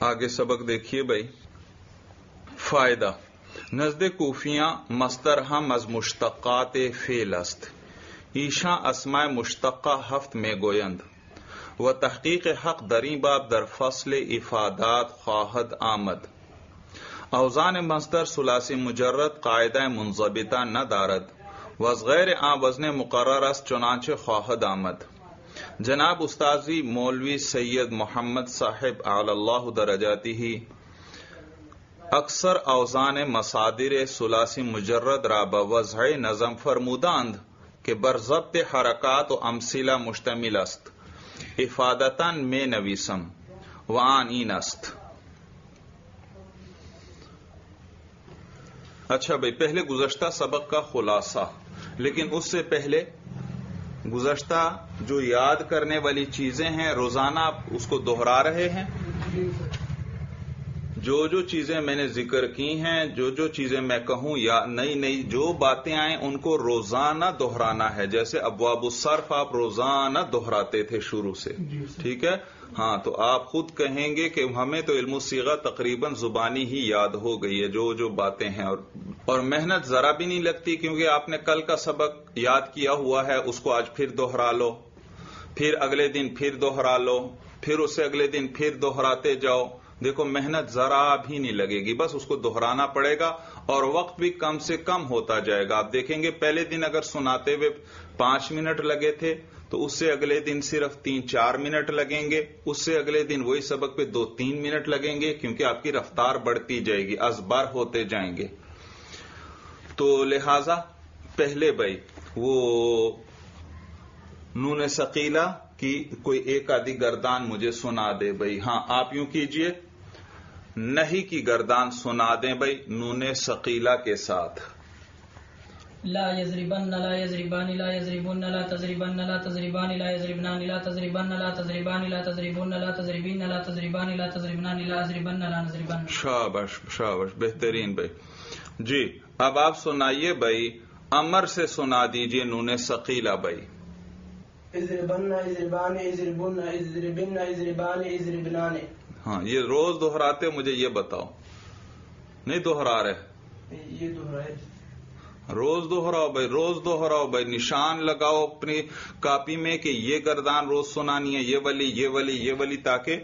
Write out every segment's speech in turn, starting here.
آگے سبق دیکھیے بھائی۔ فائدہ۔ نزد کوفیاں مستر ہم از مشتقات فیل است ایشا اسماء مشتقہ ہفت میں گویند۔ و تحقیق حق دری باب در فصل افادات خواہد آمد۔ اوزان مصدر سلاسی مجرد قاعدہ منضبطہ نہ دارد وز غیر آ وزن مقرر است چنانچہ خواہد آمد۔ جناب استاذی مولوی سید محمد صاحب علی اللہ درجاتی ہی اکثر اوزان مصادر سلاسی مجرد را بوضع نظم فرموداند کہ بر ضبط حرکات و امثلہ مشتمل است. افادتاً میں نویسم وان این است. اچھا بھائی، پہلے گزشتہ سبق کا خلاصہ، لیکن اس سے پہلے گزشتہ جو یاد کرنے والی چیزیں ہیں روزانہ آپ اس کو دوہرا رہے ہیں۔ جو جو چیزیں میں نے ذکر کی ہیں جو جو چیزیں میں کہوں یا نئی نئی جو باتیں آئیں ان کو روزانہ دہرانا ہے۔ جیسے ابواب الصرف آپ روزانہ دہراتے تھے شروع سے۔ ٹھیک ہے؟ ہاں تو آپ خود کہیں گے کہ ہمیں تو علم السیغہ تقریباً زبانی ہی یاد ہو گئی ہے، جو جو باتیں ہیں اور اور محنت ذرا بھی نہیں لگتی کیونکہ آپ نے کل کا سبق یاد کیا ہوا ہے، اس کو آج پھر دوہرا لو، پھر اگلے دن پھر دوہرا لو، پھر اسے اگلے دن پھر دوہراتے جاؤ۔ دیکھو، محنت ذرا بھی نہیں لگے گی، بس اس کو دہرانا پڑے گا اور وقت بھی کم سے کم ہوتا جائے گا۔ آپ دیکھیں گے، پہلے دن اگر سناتے ہوئے پانچ منٹ لگے تھے تو اس سے اگلے دن صرف تین چار منٹ لگیں گے، اس سے اگلے دن وہی سبق پہ دو تین منٹ لگیں گے کیونکہ آپ کی رفتار بڑھتی جائے گی ازبار ہوتے جائیں گے۔ تو لہذا پہلے بھائی، وہ نون سکیلا کی کوئی ایک آدھی گردان مجھے سنا دے بھائی۔ ہاں آپ یوں کیجیے، نہیں کی گردان سنا دیں بھائی نون سکیلا کے ساتھ۔ لا يزربن لا يزربان لا يزربن لا تزربن لا تزربان لا يزربنان لا تزربن لا تزربان لا تزربن لا تزربين لا تزربان لا تزربنان لا يزربن لا نزربن شابش شابش بہترین بھائی۔ جی اب آپ سنائیے بھائی امر سے سنا دیجیے نون سکیلا بھائی۔ ہاں یہ روز دہراتے مجھے یہ بتاؤ۔ نہیں دہرا رہے۔ یہ دوہرائے روز دوہراؤ بھائی، روز دوہراؤ بھائی، نشان لگاؤ اپنی کاپی میں کہ یہ گردان روز سنانی ہے، یہ ولی یہ ولی یہ ولی، تاکہ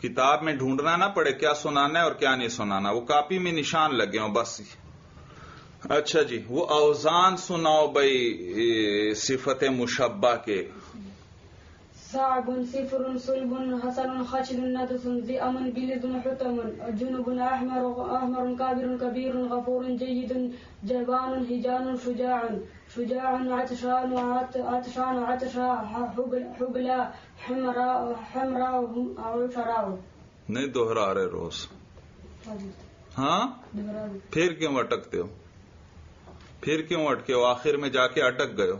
کتاب میں ڈھونڈنا نہ پڑے کیا سنانا ہے اور کیا نہیں سنانا، وہ کاپی میں نشان لگے ہوں بس جی۔ اچھا جی وہ اوزان سناؤ بھائی صفت مشبہ کے۔ صعب صفر صلب حسن خشن ندس ذئم بلد حتم جنب أحمر أحمر كابر كبير غفور جيد جبان هجان شجاع شجاع عطشان عط- عطشان عطشا حبل- حبلا حمراء حمراء عشراء نہیں دوہرا رہے روز. ہاں؟ پھر کیوں اٹکتے ہو؟ پھر کیوں اٹکے ہو؟ آخر میں جا کے اٹک گئے ہو؟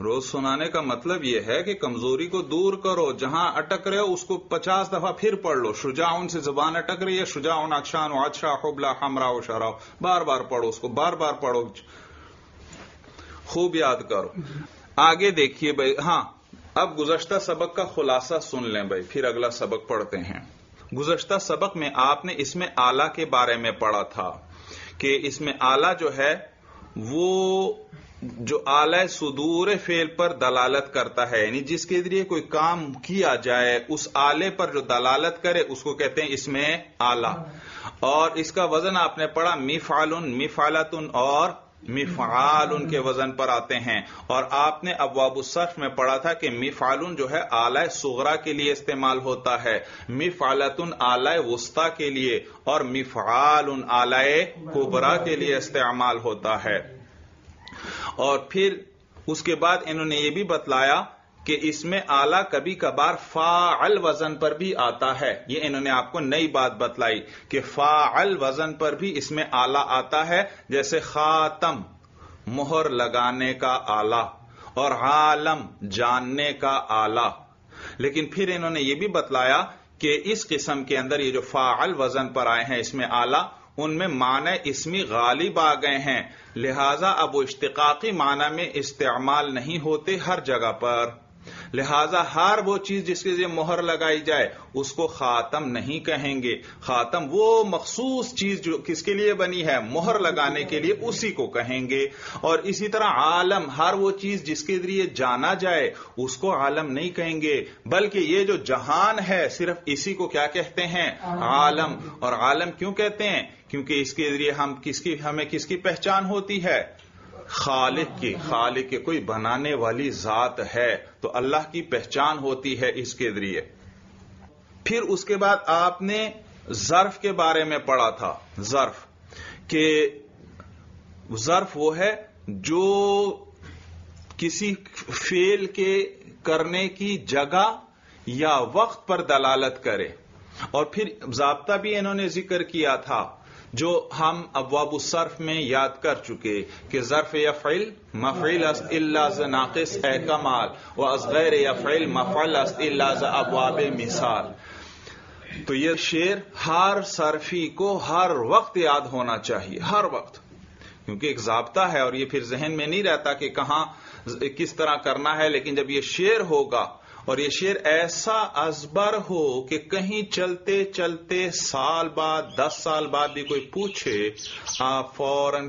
روز سنانے کا مطلب یہ ہے کہ کمزوری کو دور کرو، جہاں اٹک رہے ہو، اس کو پچاس دفعہ پھر پڑھ لو۔ شجاؤن سے زبان اٹک رہی ہے شجاؤن اچھان و اچھا حبلا ہمرا و شراؤ بار بار پڑھو اس کو، بار بار پڑھو۔ خوب یاد کرو۔ آگے دیکھیے بھائی ہاں اب گزشتہ سبق کا خلاصہ سن لیں بھائی، پھر اگلا سبق پڑھتے ہیں۔ گزشتہ سبق میں آپ نے اس میں آلہ کے بارے میں پڑھا تھا کہ اس میں آلہ جو ہے وہ جو آلہ صدور فعل پر دلالت کرتا ہے یعنی جس کے ذریعے کوئی کام کیا جائے، اس آلے پر جو دلالت کرے، اس کو کہتے ہیں اس میں آلہ اور اس کا وزن آپ نے پڑھا میفالن میفالتن اور مفعال ان کے وزن پر آتے ہیں۔ اور آپ نے ابواب الصرف میں پڑھا تھا کہ مفعالن جو ہے آلہ سغرا کے لیے استعمال ہوتا ہے مفعالتن آلہ وسطی کے لیے اور مفعال آلہ کبرا کے لیے استعمال ہوتا ہے۔ اور پھر اس کے بعد انہوں نے یہ بھی بتلایا کہ اس میں آلہ کبھی کبھار فاعل وزن پر بھی آتا ہے۔ یہ انہوں نے آپ کو نئی بات بتلائی کہ فاعل وزن پر بھی اس میں آلہ آتا ہے، جیسے خاتم، مہر لگانے کا آلہ اور عالم، جاننے کا آلہ لیکن پھر انہوں نے یہ بھی بتلایا کہ اس قسم کے اندر یہ جو فاعل وزن پر آئے ہیں، اس میں آلہ ان میں معنی اسمی غالب آ گئے ہیں۔ لہذا اب وہ اشتقاقی معنی میں استعمال نہیں ہوتے ہر جگہ پر۔ لہذا ہر وہ چیز جس کے لیے مہر لگائی جائے، اس کو خاتم نہیں کہیں گے۔ خاتم وہ مخصوص چیز جو کس کے لیے بنی ہے، مہر لگانے کے لیے اسی کو کہیں گے۔ اور اسی طرح عالم ہر وہ چیز جس کے ذریعے جانا جائے، اس کو عالم نہیں کہیں گے۔ بلکہ یہ جو جہان ہے، صرف اسی کو کیا کہتے ہیں؟ عالم۔ اور عالم کیوں کہتے ہیں؟ کیونکہ اس کے ذریعے ہم کس کی، ہمیں کس کی پہچان ہوتی ہے؟ خالق کی۔ خالق کے کوئی بنانے والی ذات ہے تو اللہ کی پہچان ہوتی ہے اس کے ذریعے۔ پھر اس کے بعد آپ نے ظرف کے بارے میں پڑھا تھا۔ ظرف کہ ظرف وہ ہے جو کسی فیل کے کرنے کی جگہ یا وقت پر دلالت کرے۔ اور پھر ضابطہ بھی انہوں نے ذکر کیا تھا۔ جو ہم ابواب الصرف میں یاد کر چکے کہ ظرف یفعل مفعل است الا ز ناقص اے کمال و از غیر یفعل مفعل است الا ز ابواب مثال۔ تو یہ شعر ہر صرفی کو ہر وقت یاد ہونا چاہیے، ہر وقت۔ کیونکہ ایک ضابطہ ہے اور یہ پھر ذہن میں نہیں رہتا کہ کہاں کس طرح کرنا ہے، لیکن جب یہ شعر ہوگا اور یہ شعر ایسا ازبر ہو کہ کہیں چلتے چلتے سال بعد، دس سال بعد بھی کوئی پوچھے آپ فوراً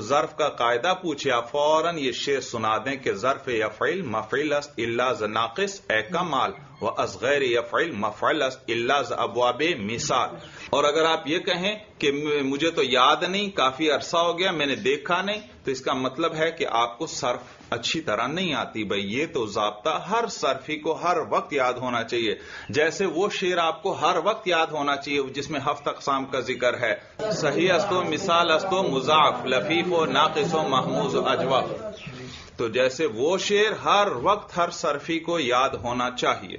ظرف کا قاعدہ پوچھے، آپ فوراً یہ شعر سنا دیں کہ ظرف یفعل مفعل است اللہ ز ناقص، اے کمال، و اصغیر یفعل مفعل است اللہ ز ابواب مثال۔ اور اگر آپ یہ کہیں کہ مجھے تو یاد نہیں، کافی عرصہ ہو گیا، میں نے دیکھا نہیں، تو اس کا مطلب ہے کہ آپ کو صرف اچھی طرح نہیں آتی بھائی، یہ تو ضابطہ ہر صرفی کو ہر وقت یاد ہونا چاہیے۔ جیسے وہ شعر آپ کو ہر وقت یاد ہونا چاہیے، جس میں ہفت اقسام کا ذکر ہے۔ صحیح استو مثال استو مضاف لفیف و ناقص و محموز و اجوف تو جیسے وہ شعر ہر وقت ہر صرفی کو یاد ہونا چاہیے۔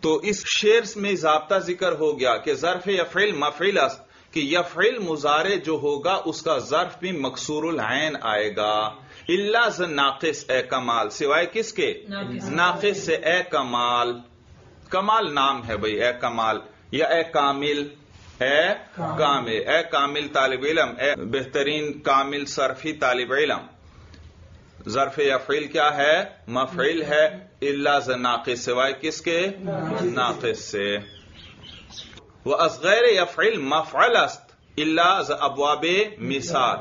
تو اس شعر میں ضابطہ ذکر ہو گیا کہ ظرف یفعل مفعل است کہ یفعل مزارے جو ہوگا اس کا ظرف بھی مقصور العین آئے گا۔ اللہ ز ناقص اے کمال۔ سوائے کس کے؟ ناقص۔ سے اے کمال۔ کمال نام ہے بھائی اے کمال۔ یا اے کامل اے کامل۔ اے کامل طالب علم اے بہترین کامل صرفی طالب علم۔ ظرف یفعل کیا ہے؟ مفعل ہے۔ اللہ ز ناقص سوائے کس کے؟ ناقص سے۔ وہ اصغیر یفعل مفعل است اللہ ابواب مثال.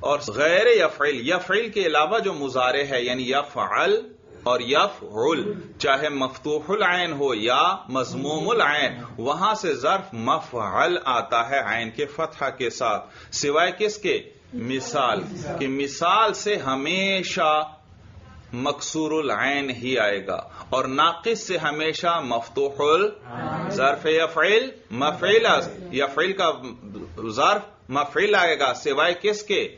اور غیر یفعل یفعل کے علاوہ جو مظاہرے ہے یعنی یفعل اور یفعل، چاہے مفتوح العین ہو یا مضموم العین، وہاں سے ظرف مفعل آتا ہے عین کے فتحہ کے ساتھ. سوائے کس کے؟ مثال. کہ مثال سے ہمیشہ مقصور العین ہی آئے گا اور ناقص سے ہمیشہ مفتوح ظرف یفعل مفعل یفعل کا ظرف مفعل آئے گا، سوائے کس کے؟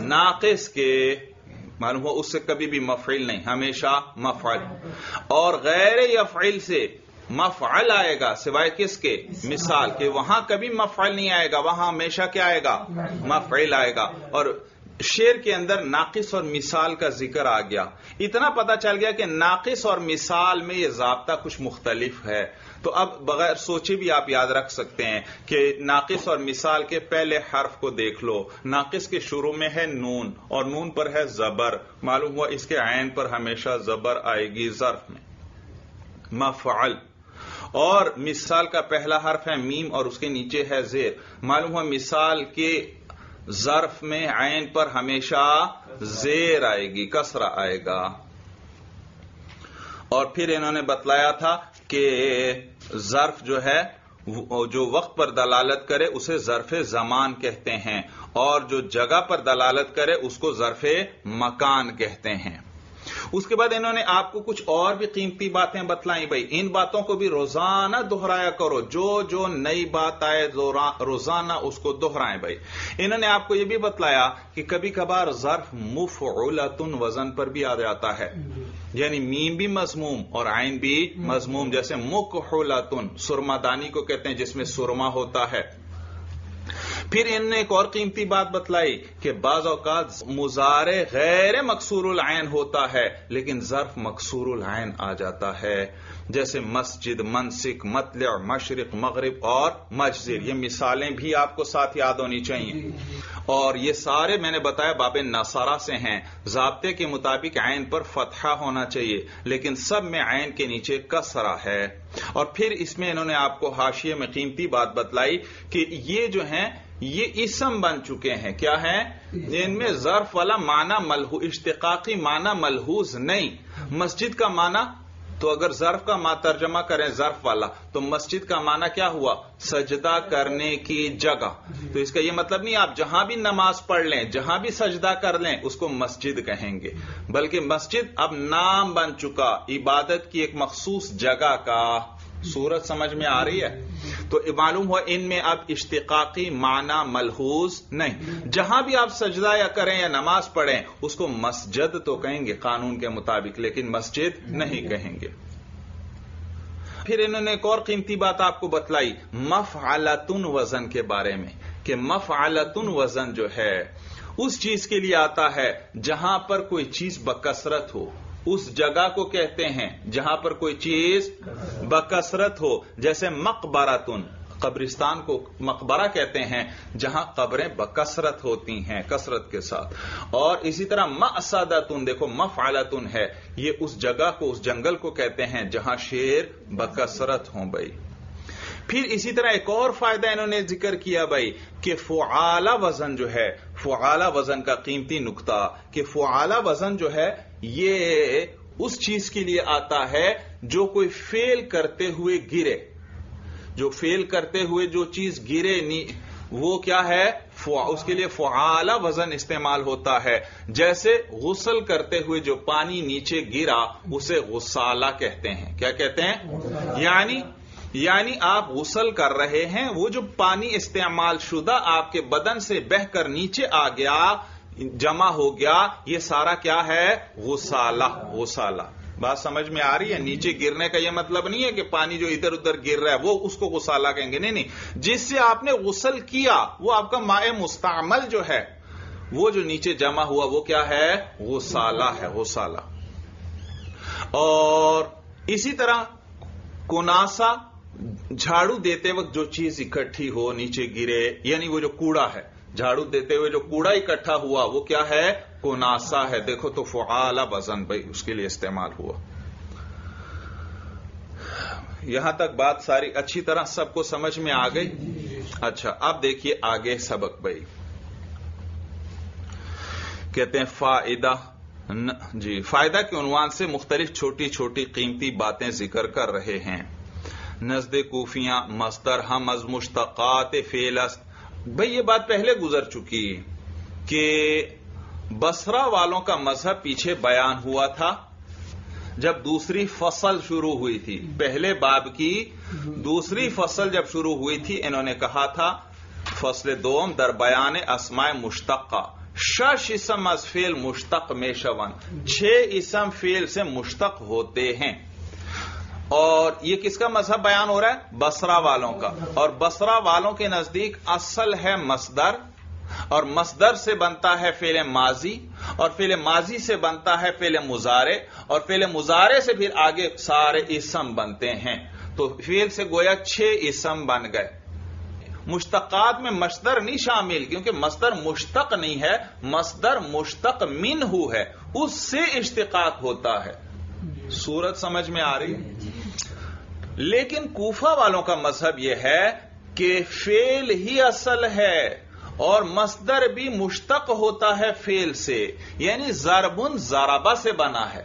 ناقص کے۔ معلوم ہو، اس سے کبھی بھی مفعل نہیں، ہمیشہ مفعل۔ اور غیر یفعل سے مفعل آئے گا، سوائے کس کے؟ مثال کہ وہاں کبھی مفعل نہیں آئے گا، وہاں ہمیشہ کیا آئے گا؟ مفعل آئے گا۔ اور شعر کے اندر ناقص اور مثال کا ذکر آ گیا۔ اتنا پتا چل گیا کہ ناقص اور مثال میں یہ ضابطہ کچھ مختلف ہے۔ تو اب بغیر سوچے بھی آپ یاد رکھ سکتے ہیں کہ ناقص اور مثال کے پہلے حرف کو دیکھ لو۔ ناقص کے شروع میں ہے نون اور نون پر ہے زبر۔ معلوم ہوا اس کے عین پر ہمیشہ زبر آئے گی ظرف میں۔ مفعل۔ اور مثال کا پہلا حرف ہے میم اور اس کے نیچے ہے زیر۔ معلوم ہوا مثال کے ظرف میں عین پر ہمیشہ زیر آئے گی کسرا آئے گا۔ اور پھر انہوں نے بتلایا تھا کہ ظرف جو ہے جو وقت پر دلالت کرے، اسے ظرف زمان کہتے ہیں۔ اور جو جگہ پر دلالت کرے، اس کو ظرف مکان کہتے ہیں۔ اس کے بعد انہوں نے آپ کو کچھ اور بھی قیمتی باتیں بتلائیں بھائی۔ ان باتوں کو بھی روزانہ دوہرایا کرو۔ جو جو نئی بات آئے روزانہ اس کو دوہرائیں بھائی۔ انہوں نے آپ کو یہ بھی بتلایا کہ کبھی کبھار ظرف مفعولتن وزن پر بھی آ جاتا ہے۔ یعنی میم بھی مضموم اور عین بھی مضموم۔ جیسے مک سرما دانی کو کہتے ہیں جس میں سرما ہوتا ہے۔ پھر ان نے ایک اور قیمتی بات بتلائی کہ بعض اوقات مزار غیر مقصور العین ہوتا ہے، لیکن ظرف مقصور العین آ جاتا ہے۔ جیسے مسجد، منسک، مطلع، مشرق، مغرب اور مجزر، یہ مثالیں بھی آپ کو ساتھ یاد ہونی چاہیے۔ اور یہ سارے میں نے بتایا باب نصارہ سے ہیں۔ ضابطے کے مطابق عین پر فتحہ ہونا چاہیے، لیکن سب میں عین کے نیچے کسرہ ہے۔ اور پھر اس میں انہوں نے آپ کو حاشیے میں قیمتی بات بتلائی کہ یہ جو ہیں یہ اسم بن چکے ہیں۔ کیا ہیں؟ ان میں ظرف والا معنی ملحو اشتقاقی معنی ملحوظ نہیں۔ مسجد کا معنی، تو اگر ظرف کا ماں ترجمہ کریں ظرف والا، تو مسجد کا معنی کیا ہوا؟ سجدہ کرنے کی جگہ۔ تو اس کا یہ مطلب نہیں، آپ جہاں بھی نماز پڑھ لیں، جہاں بھی سجدہ کر لیں، اس کو مسجد کہیں گے۔ بلکہ مسجد اب نام بن چکا، عبادت کی ایک مخصوص جگہ کا۔ صورت سمجھ میں آ رہی ہے؟ تو معلوم ہوا ان میں اب اشتقاقی معنی ملحوظ نہیں۔ جہاں بھی آپ سجدہ یا کریں یا نماز پڑھیں، اس کو مسجد تو کہیں گے، قانون کے مطابق، لیکن مسجد نہیں کہیں گے۔ پھر انہوں نے ایک اور قیمتی بات آپ کو بتلائی مف وزن کے بارے میں، کہ مف وزن جو ہے، اس چیز کے لیے آتا ہے جہاں پر کوئی چیز بکثرت ہو۔ اس جگہ کو کہتے ہیں جہاں پر کوئی چیز بکثرت ہو، جیسے مقبراتن قبرستان کو مقبرہ کہتے ہیں، جہاں قبریں بکثرت ہوتی ہیں، کثرت کے ساتھ۔ اور اسی طرح مسادتن دیکھو مفعلتن ہے، یہ اس جگہ کو، اس جنگل کو کہتے ہیں جہاں شیر بکثرت ہوں بھائی۔ پھر اسی طرح ایک اور فائدہ انہوں نے ذکر کیا بھائی، کہ فعالہ وزن جو ہے، فعالہ وزن کا قیمتی نقطہ، کہ فعالہ وزن جو ہے یہ اس چیز کے لیے آتا ہے جو کوئی فیل کرتے ہوئے گرے۔ جو فیل کرتے ہوئے جو چیز گرے وہ کیا ہے؟ اس کے لیے فعالہ وزن استعمال ہوتا ہے۔ جیسے غسل کرتے ہوئے جو پانی نیچے گرا اسے غسالہ کہتے ہیں۔ کیا کہتے ہیں؟ یعنی یعنی آپ غسل کر رہے ہیں وہ جو پانی استعمال شدہ آپ کے بدن سے بہ کر نیچے آ گیا جمع ہو گیا، یہ سارا کیا ہے؟ غسالہ غسالہ۔ بات سمجھ میں آ رہی ہے؟ نیچے گرنے کا یہ مطلب نہیں ہے کہ پانی جو ادھر ادھر گر رہا ہے، وہ اس کو غسالہ کہیں گے۔ نہیں نہیں۔ جس سے آپ نے غسل کیا، وہ آپ کا مائع مستعمل جو ہے، وہ جو نیچے جمع ہوا، وہ کیا ہے؟ غسالہ ہے، غسالہ۔ اور اسی طرح کناسا، جھاڑو دیتے وقت جو چیز اکٹھی ہو، نیچے گرے یعنی وہ جو کوڑا ہے جھاڑو دیتے ہوئے جو کوڑا اکٹھا ہوا، وہ کیا ہے؟ کوناسا ہے۔ دیکھو تو فعال وزن بھائی، اس کے لیے استعمال ہوا۔ یہاں تک بات ساری اچھی طرح سب کو سمجھ میں آ گئی؟ اچھا اب دیکھیے آگے سبق بھائی۔ کہتے ہیں فائدہ جی فائدہ کے عنوان سے مختلف چھوٹی چھوٹی قیمتی باتیں ذکر کر رہے ہیں۔ نزد کوفیاں مستر ہم از مشتقات فیلست بھئی یہ بات پہلے گزر چکی کہ بسرا والوں کا مذہب پیچھے بیان ہوا تھا جب دوسری فصل شروع ہوئی تھی۔ پہلے باب کی دوسری فصل جب شروع ہوئی تھی، انہوں نے کہا تھا، فصل دوم در بیان اسماء مشتقہ شش اسم از فیل مشتق میں شون، چھ اسم فیل سے مشتق ہوتے ہیں۔ اور یہ کس کا مذہب بیان ہو رہا ہے؟ بسرا والوں کا۔ اور بسرا والوں کے نزدیک اصل ہے مصدر، اور مصدر سے بنتا ہے فیل ماضی، اور فیل ماضی سے بنتا ہے فیل مزارے اور فیل مزارے سے پھر آگے سارے اسم بنتے ہیں۔ تو فیل سے گویا چھ اسم بن گئے۔ مشتقات میں مصدر نہیں شامل، کیونکہ مصدر مشتق نہیں ہے، مصدر مشتق من ہو ہے، اس سے اشتقاق ہوتا ہے۔ سورت سمجھ میں آ رہی ہے۔ لیکن کوفہ والوں کا مذہب یہ ہے کہ فیل ہی اصل ہے اور مصدر بھی مشتق ہوتا ہے فیل سے یعنی زربن زارابا سے بنا ہے۔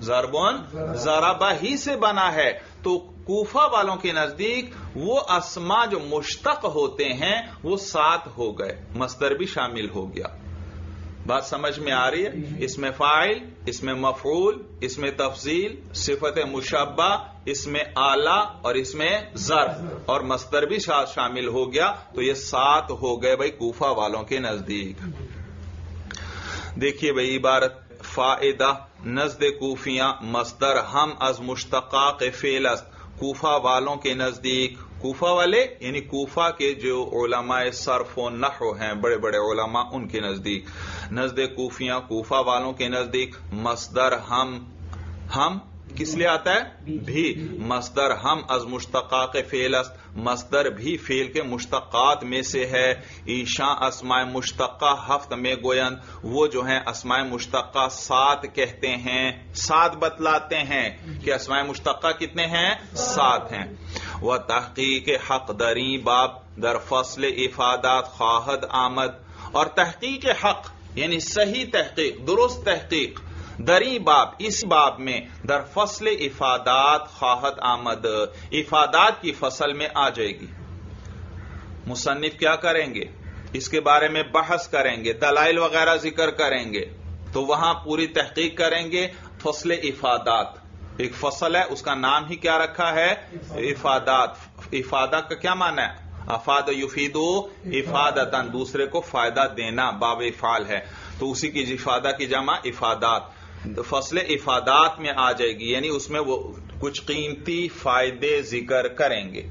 زربن زارابا ہی سے بنا ہے۔ تو کوفہ والوں کے نزدیک وہ اسما جو مشتق ہوتے ہیں وہ سات ہو گئے، مصدر بھی شامل ہو گیا۔ بات سمجھ میں آ رہی ہے؟ اس میں فائل اس میں مفعول، اس میں تفضیل، صفت مشبہ، اس میں آلہ اور اس میں ضرف اور مستر بھی شامل ہو گیا، تو یہ سات ہو گئے بھائی کوفہ والوں کے نزدیک۔ دیکھیے بھائی عبارت فائدہ، نزد کوفیاں مستر ہم از مشتقاق فیلس کوفہ والوں کے نزدیک۔ کوفہ والے یعنی کوفہ کے جو علماء صرف و نحو ہیں بڑے بڑے علماء ان کے نزدیک. نزد کوفیاں کوفہ والوں کے نزدیک. مصدر ہم ہم کس لیے آتا ہے؟ بھی. مصدر ہم از مشتقاق فیل است. مصدر بھی فیل کے مشتقات میں سے ہے. ایشا اسماء مشتقہ ہفت میں گویند. وہ جو ہیں اسماء مشتقہ سات کہتے ہیں سات بتلاتے ہیں کہ اسماء مشتقہ کتنے ہیں؟ سات ہیں. وہ تحقیق حق دری باب در فصل افادات خواہد آمد اور تحقیق حق یعنی صحیح تحقیق، درست تحقیق دری باب، اس باب میں در فصل افادات خواہد آمد، افادات کی فصل میں آ جائے گی۔ مصنف کیا کریں گے؟ اس کے بارے میں بحث کریں گے، دلائل وغیرہ ذکر کریں گے، تو وہاں پوری تحقیق کریں گے فصل افادات۔ ایک فصل ہے، اس کا نام ہی کیا رکھا ہے؟ افادات. افادہ کا کیا معنی ہے؟ افاد یفیدو افادتن دوسرے کو فائدہ دینا، باب افعال ہے۔ تو اسی کی افادہ کی جمع افادات۔ فصل افادات میں آ جائے گی یعنی اس میں وہ کچھ قیمتی فائدے ذکر کریں گے۔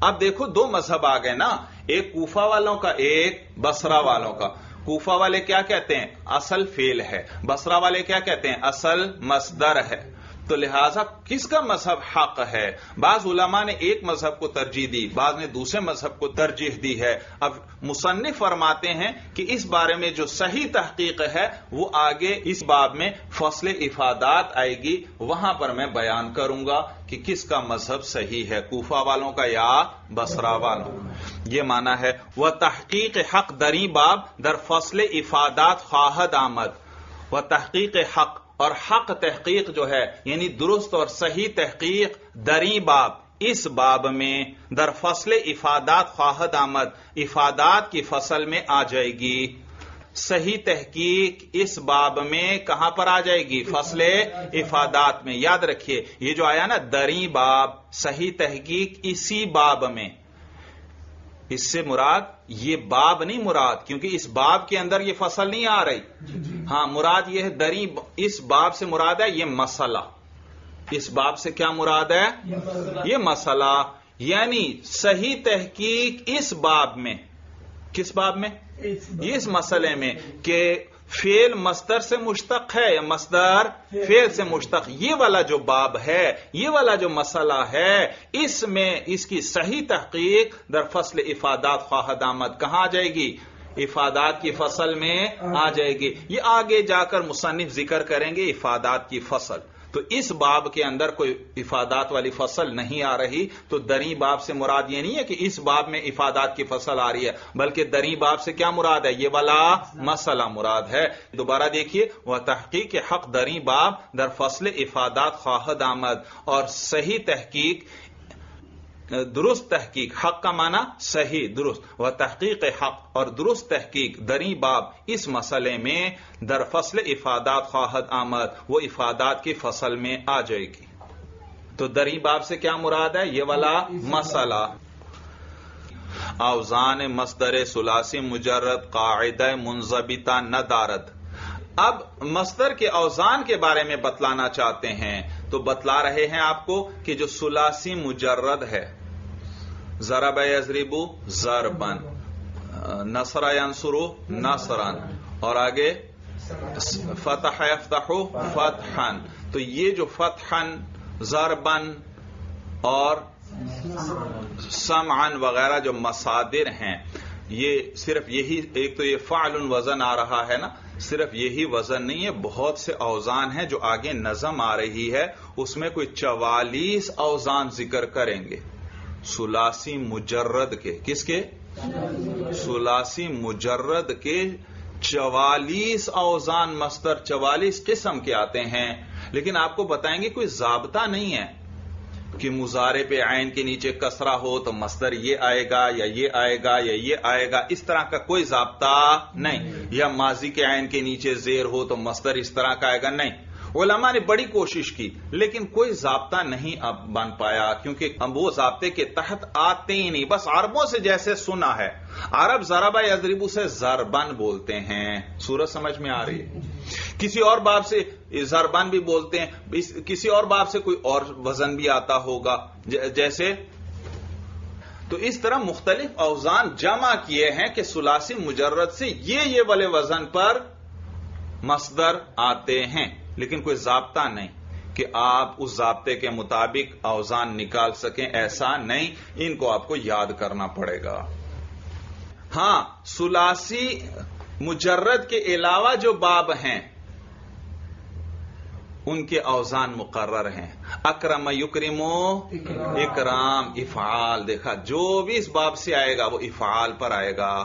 اب دیکھو، دو مذہب آ گئے نا۔ ایک کوفہ والوں کا، ایک بسرا والوں کا۔ کوفہ والے کیا کہتے ہیں؟ اصل فیل ہے۔ بسرا والے کیا کہتے ہیں؟ اصل مصدر ہے۔ تو لہذا کس کا مذہب حق ہے؟ بعض علماء نے ایک مذہب کو ترجیح دی، بعض نے دوسرے مذہب کو ترجیح دی ہے۔ اب مصنف فرماتے ہیں کہ اس بارے میں جو صحیح تحقیق ہے، وہ آگے اس باب میں فصل افادات آئے گی۔ وہاں پر میں بیان کروں گا کہ کس کا مذہب صحیح ہے۔ کوفہ والوں کا یا بسرا والوں؟ یہ مانا ہے وہ تحقیق حق، دری باب، در فصل افادات خواہد آمد۔ وہ تحقیق حق اور حق تحقیق جو ہے یعنی درست اور صحیح تحقیق دری باب، اس باب میں در فصل افادات خواہد آمد، افادات کی فصل میں آ جائے گی۔ صحیح تحقیق اس باب میں کہاں پر آ جائے گی؟ فصل افادات میں۔ یاد رکھیے، یہ جو آیا نا، دری باب، صحیح تحقیق اسی باب میں۔ اس سے مراد یہ باب نہیں مراد کیونکہ اس باب کے اندر یہ فصل نہیں آ رہی۔ ہاں مراد یہ ہے دری اس باب سے مراد ہے یہ مسئلہ۔ اس باب سے کیا مراد ہے؟ یہ مسئلہ۔ یعنی صحیح تحقیق اس باب میں۔ کس باب میں؟ اس مسئلے میں کہ فیل مستر سے مشتق ہے یا مصدر فیل سے مشتق۔ یہ والا جو باب ہے یہ والا جو مسئلہ ہے اس میں اس کی صحیح تحقیق در فصل افادات خواہد آمد کہاں جائے گی؟ افادات کی فصل میں آ جائے گی۔ یہ آگے جا کر مصنف ذکر کریں گے افادات کی فصل۔ تو اس باب کے اندر کوئی افادات والی فصل نہیں آ رہی، تو دری باب سے مراد یہ نہیں ہے کہ اس باب میں افادات کی فصل آ رہی ہے، بلکہ دری باب سے کیا مراد ہے؟ یہ والا مسئلہ مراد ہے۔ دوبارہ دیکھیے، وہ تحقیق حق دری باب در فصل افادات خواہد آمد، اور صحیح تحقیق درست تحقیق، حق کا معنی صحیح، درست۔ وہ تحقیق حق اور درست تحقیق دری باب اس مسئلے میں در فصل افادات خواہد آمد، وہ افادات کی فصل میں آ جائے گی۔ تو دری باب سے کیا مراد ہے؟ یہ والا مسئلہ۔ اوزان مصدر سلاسی مجرد قاعدہ منظبتا ندارد اب مصدر کے اوزان کے بارے میں بتلانا چاہتے ہیں تو بتلا رہے ہیں آپ کو کہ جو سلاسی مجرد ہے۔ ضرب یزریبو زربن نصر ینصرو نصرن اور آگے فتح یفتح فتحن تو یہ جو فتحن ضربن اور سمعن وغیرہ جو مسادر ہیں، یہ صرف یہی، ایک تو یہ فعل وزن آ رہا ہے نا۔ صرف یہی وزن نہیں ہے، بہت سے اوزان ہیں جو آگے نظم آ رہی ہے، اس میں کوئی چوالیس اوزان ذکر کریں گے۔ سلاسی مجرد کے، کس کے؟ سلاسی مجرد کے چوالیس اوزان مستر، چوالیس قسم کے آتے ہیں۔ لیکن آپ کو بتائیں گے کوئی ضابطہ نہیں ہے۔ کہ مظاہرے پہ عین کے نیچے کسرہ ہو تو مستر یہ آئے گا یا یہ آئے گا یا یہ آئے گا، اس طرح کا کوئی ضابطہ نہیں۔ یا ماضی کے عین کے نیچے زیر ہو تو مستر اس طرح کا آئے گا، نہیں۔ علماء نے بڑی کوشش کی، لیکن کوئی ضابطہ نہیں اب بن پایا، کیونکہ وہ ضابطے کے تحت آتے ہی نہیں۔ بس عربوں سے جیسے سنا ہے۔ عرب ذرابا یزریبو سے زربن بولتے ہیں۔ سورج سمجھ میں آ رہی ہے۔ کسی اور باب سے زربن بھی بولتے ہیں۔ کسی اور باب سے کوئی اور وزن بھی آتا ہوگا۔ جیسے تو اس طرح مختلف اوزان جمع کیے ہیں کہ سلاسی مجرد سے یہ یہ والے وزن پر مصدر آتے ہیں۔ لیکن کوئی ضابطہ نہیں کہ آپ اس ضابطے کے مطابق اوزان نکال سکیں، ایسا نہیں۔ ان کو آپ کو یاد کرنا پڑے گا۔ ہاں سلاسی مجرد کے علاوہ جو باب ہیں، ان کے اوزان مقرر ہیں۔ اکرم یکرمو اکرام، افعال۔ دیکھا، جو بھی اس باب سے آئے گا، وہ افعال پر آئے گا۔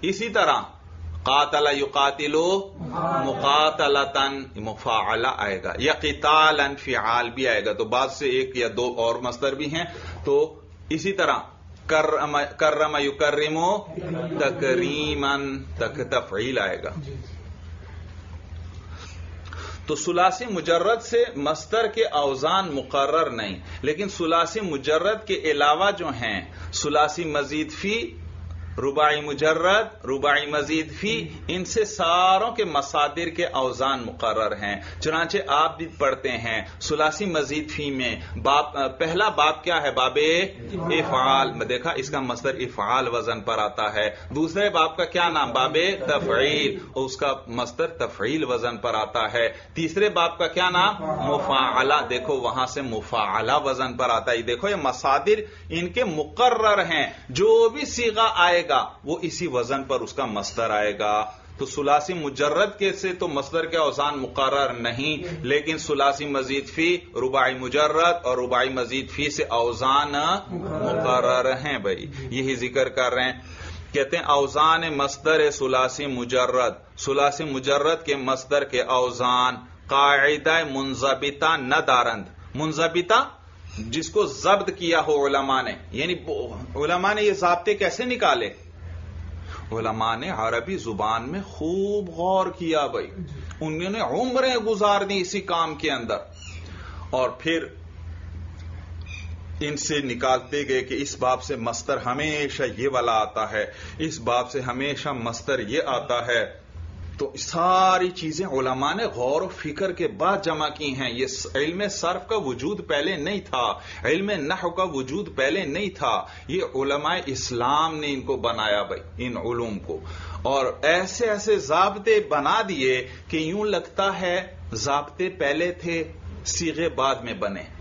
اسی طرح قاتل یقاتلو مقاتلتن مفاعلہ آئے گا یا قتالن فعال بھی آئے گا تو بعد سے ایک یا دو اور مصدر بھی ہیں تو اسی طرح کرم یکرمو تکریمن تک تفعیل آئے گا۔ تو سلاسی مجرد سے مستر کے اوزان مقرر نہیں لیکن سلاسی مجرد کے علاوہ جو ہیں سلاسی مزید فی رباعی مجرد، رباعی مزید فی، ان سے ساروں کے مسادر کے اوزان مقرر ہیں۔ چنانچہ آپ بھی پڑھتے ہیں، سلاسی مزید فی میں، باب، پہلا باب کیا ہے؟ باب افعال۔ میں دیکھا، اس کا مصدر افعال وزن پر آتا ہے۔ دوسرے باب کا کیا نام؟ باب تفعیل۔ اس کا مصدر تفعیل وزن پر آتا ہے۔ تیسرے باب کا کیا نام؟ مفاعلہ دیکھو، وہاں سے مفاعلہ وزن پر آتا ہے۔ دیکھو، یہ مسادر ان کے مقرر ہیں۔ جو بھی سیگا آئے گا، وہ اسی وزن پر اس کا مصدر آئے گا۔ تو سلاسی مجرد کے سے تو مصدر کے اوزان مقرر نہیں، لیکن سلاسی مزید فی، رباعی مجرد اور رباعی مزید فی سے اوزان مقرر ہیں بھائی۔ یہی ذکر کر رہے ہیں۔ کہتے ہیں اوزان مصدر سلاسی مجرد۔ سلاسی مجرد کے مصدر کے اوزان قاعدہ منضبطہ نہ دارند منضبطہ جس کو ضبط کیا ہو علماء نے یعنی علماء نے یہ ضابطے کیسے نکالے؟ علماء نے عربی زبان میں خوب غور کیا بھائی۔ انہوں نے عمریں گزار دی اسی کام کے اندر۔ اور پھر ان سے نکالتے گئے کہ اس باب سے مستر ہمیشہ یہ والا آتا ہے، اس باب سے ہمیشہ مستر یہ آتا ہے۔ تو ساری چیزیں علماء نے غور و فکر کے بعد جمع کی ہیں۔ یہ علم صرف کا وجود پہلے نہیں تھا۔ علم نحو کا وجود پہلے نہیں تھا۔ یہ علماء اسلام نے ان کو بنایا بھائی، ان علوم کو۔ اور ایسے ایسے ضابطے بنا دیے کہ یوں لگتا ہے ضابطے پہلے تھے، سیغے بعد میں بنے۔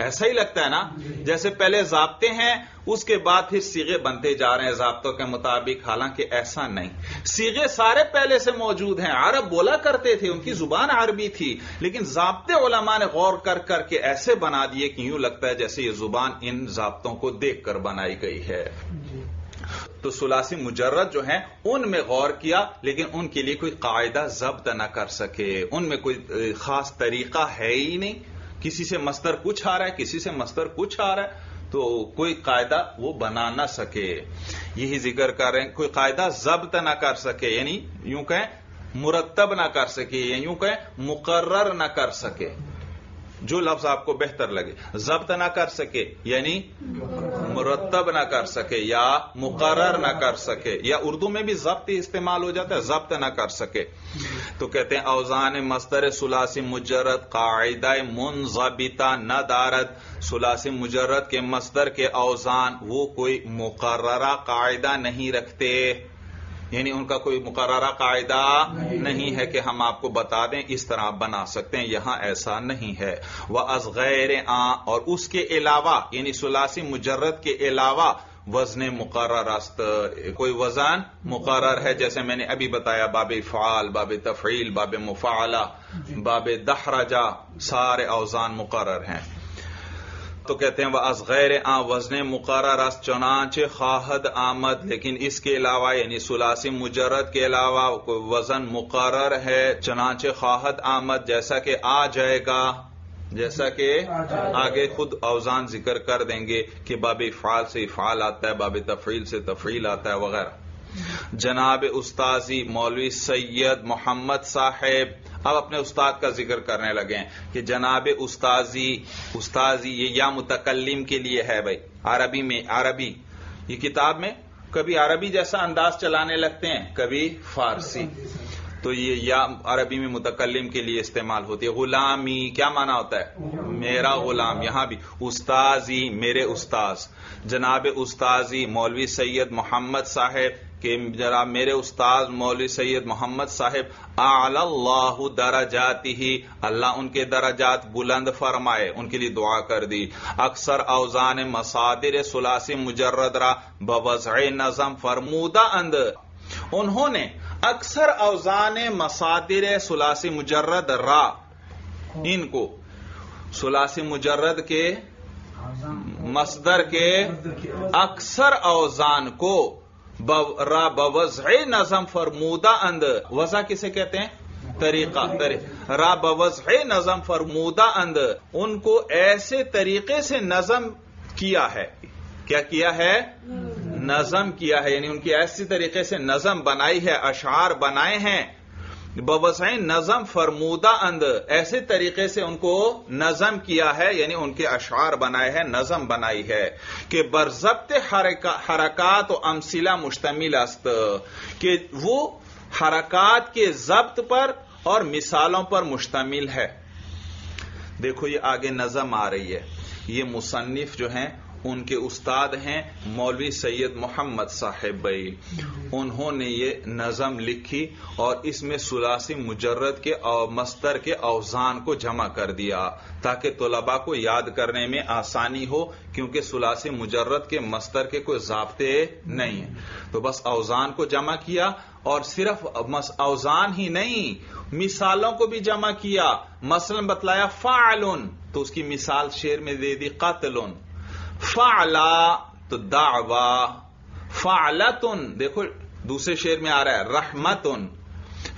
ایسا ہی لگتا ہے نا، جیسے پہلے ضابطے ہیں، اس کے بعد پھر سیغے بنتے جا رہے ہیں ضابطوں کے مطابق، حالانکہ ایسا نہیں۔ سیغے سارے پہلے سے موجود ہیں۔ عرب بولا کرتے تھے، ان کی زبان عربی تھی۔ لیکن ضابطے علماء نے غور کر کر کے ایسے بنا دیے کہ یوں لگتا ہے جیسے یہ زبان ان ضابطوں کو دیکھ کر بنائی گئی ہے۔ تو سلاسی مجرد جو ہیں، ان میں غور کیا، لیکن ان کے لیے کوئی قاعدہ ضبط نہ کر سکے۔ ان میں کوئی خاص طریقہ ہے ہی نہیں۔ کسی سے مستر کچھ آ رہا ہے، کسی سے مستر کچھ آ رہا ہے، تو کوئی قاعدہ وہ بنا نہ سکے۔ یہی ذکر کر رہے ہیں، کوئی قاعدہ ضبط نہ کر سکے یعنی یوں کہیں مرتب نہ کر سکے، یا یوں کہیں مقرر نہ کر سکے۔ جو لفظ آپ کو بہتر لگے، ضبط نہ کر سکے یعنی مرتب نہ کر سکے، یا مقرر نہ کر سکے، یا اردو میں بھی ضبط استعمال ہو جاتا ہے، ضبط نہ کر سکے۔ تو کہتے ہیں، اوزان مستر سلاسی مجرد قاعدہ منضبطہ نہ سلاسی مجرد کے مستر کے اوزان وہ کوئی مقررہ قاعدہ نہیں رکھتے۔ یعنی ان کا کوئی مقررہ قاعدہ نہیں ہے کہ ہم آپ کو بتا دیں، اس طرح آپ بنا سکتے ہیں، یہاں ایسا نہیں ہے۔ وہ ازغیر آ اور اس کے علاوہ یعنی سلاسی مجرد کے علاوہ وزن مقرر است کوئی وزن مقرر ہے؟ جیسے میں نے ابھی بتایا، باب فعال، باب تفعیل، باب مفعلہ، باب دہرجا سارے اوزان مقرر ہیں۔ تو کہتے ہیں وہ ازغیر آ، وزن مقرر چنانچہ خواہد آمد، لیکن اس کے علاوہ یعنی سلاسی مجرد کے علاوہ، کوئی وزن مقرر ہے؟ چنانچہ خواہد آمد، جیسا کہ آ جائے گا۔ جیسا کہ آگے خود اوزان ذکر کر دیں گے کہ باب افعال سے افعال آتا ہے، باب تفریل سے تفریل آتا ہے وغیرہ۔ جناب استاذی مولوی سید محمد صاحب اب اپنے استاد کا ذکر کرنے لگے ہیں کہ جناب استاذی استاذی یہ یا متکلم کے لیے ہے بھائی، عربی میں، عربی۔ یہ کتاب میں کبھی عربی جیسا انداز چلانے لگتے ہیں، کبھی فارسی۔ تو یہ یا عربی میں متکلم کے لیے استعمال ہوتی ہے، غلامی، کیا مانا ہوتا ہے؟ میرا غلام، یہاں بھی استاذی، میرے استاذ۔ جناب استاذی مولوی سید محمد صاحب کہ جناب میرے استاذ مولوی سید محمد صاحب، اعلی اللہ درجاتی ہی اللہ ان کے درجات بلند فرمائے، ان کے لیے دعا کر دی۔ اکثر اوزان مسادر سلاسی مجرد را بوضع نظم فرمودہ اند۔ انہوں نے اکثر اوزان مسادر سلاسی مجرد را، ان کو سلاسی مجرد کے مصدر کے اکثر اوزان کو را بوضع نظم فرمودہ اند، وضع کسے کہتے ہیں؟ طریقہ را بوضع نظم فرمودہ اند، ان کو ایسے طریقے سے نظم کیا ہے، کیا کیا ہے؟ نظم کیا ہے یعنی ان کی ایسی طریقے سے نظم بنائی ہے، اشعار بنائے ہیں۔ بوسائن نظم فرمودہ اند، ایسے طریقے سے ان کو نظم کیا ہے یعنی ان کے اشعار بنائے ہیں، نظم بنائی ہے کہ برضبط حرکات و امسلہ مشتمل است، کہ وہ حرکات کے ضبط پر اور مثالوں پر مشتمل ہے۔ دیکھو، یہ آگے نظم آ رہی ہے۔ یہ مصنف جو ہیں ان کے استاد ہیں مولوی سید محمد صاحب بھائی انہوں نے یہ نظم لکھی اور اس میں سلاسی مجرد کے مستر کے اوزان کو جمع کر دیا تاکہ طلباء کو یاد کرنے میں آسانی ہو، کیونکہ سلاسی مجرد کے مستر کے کوئی ضابطے نہیں ہیں۔ تو بس اوزان کو جمع کیا اور صرف اوزان ہی نہیں، مثالوں کو بھی جمع کیا۔ مثلا بتلایا فعلن تو اس کی مثال شیر میں دے دی، قتل۔ فعلا تو دعوا. فعلتن دیکھو دوسرے شیر میں آ رہا ہے رحمتن.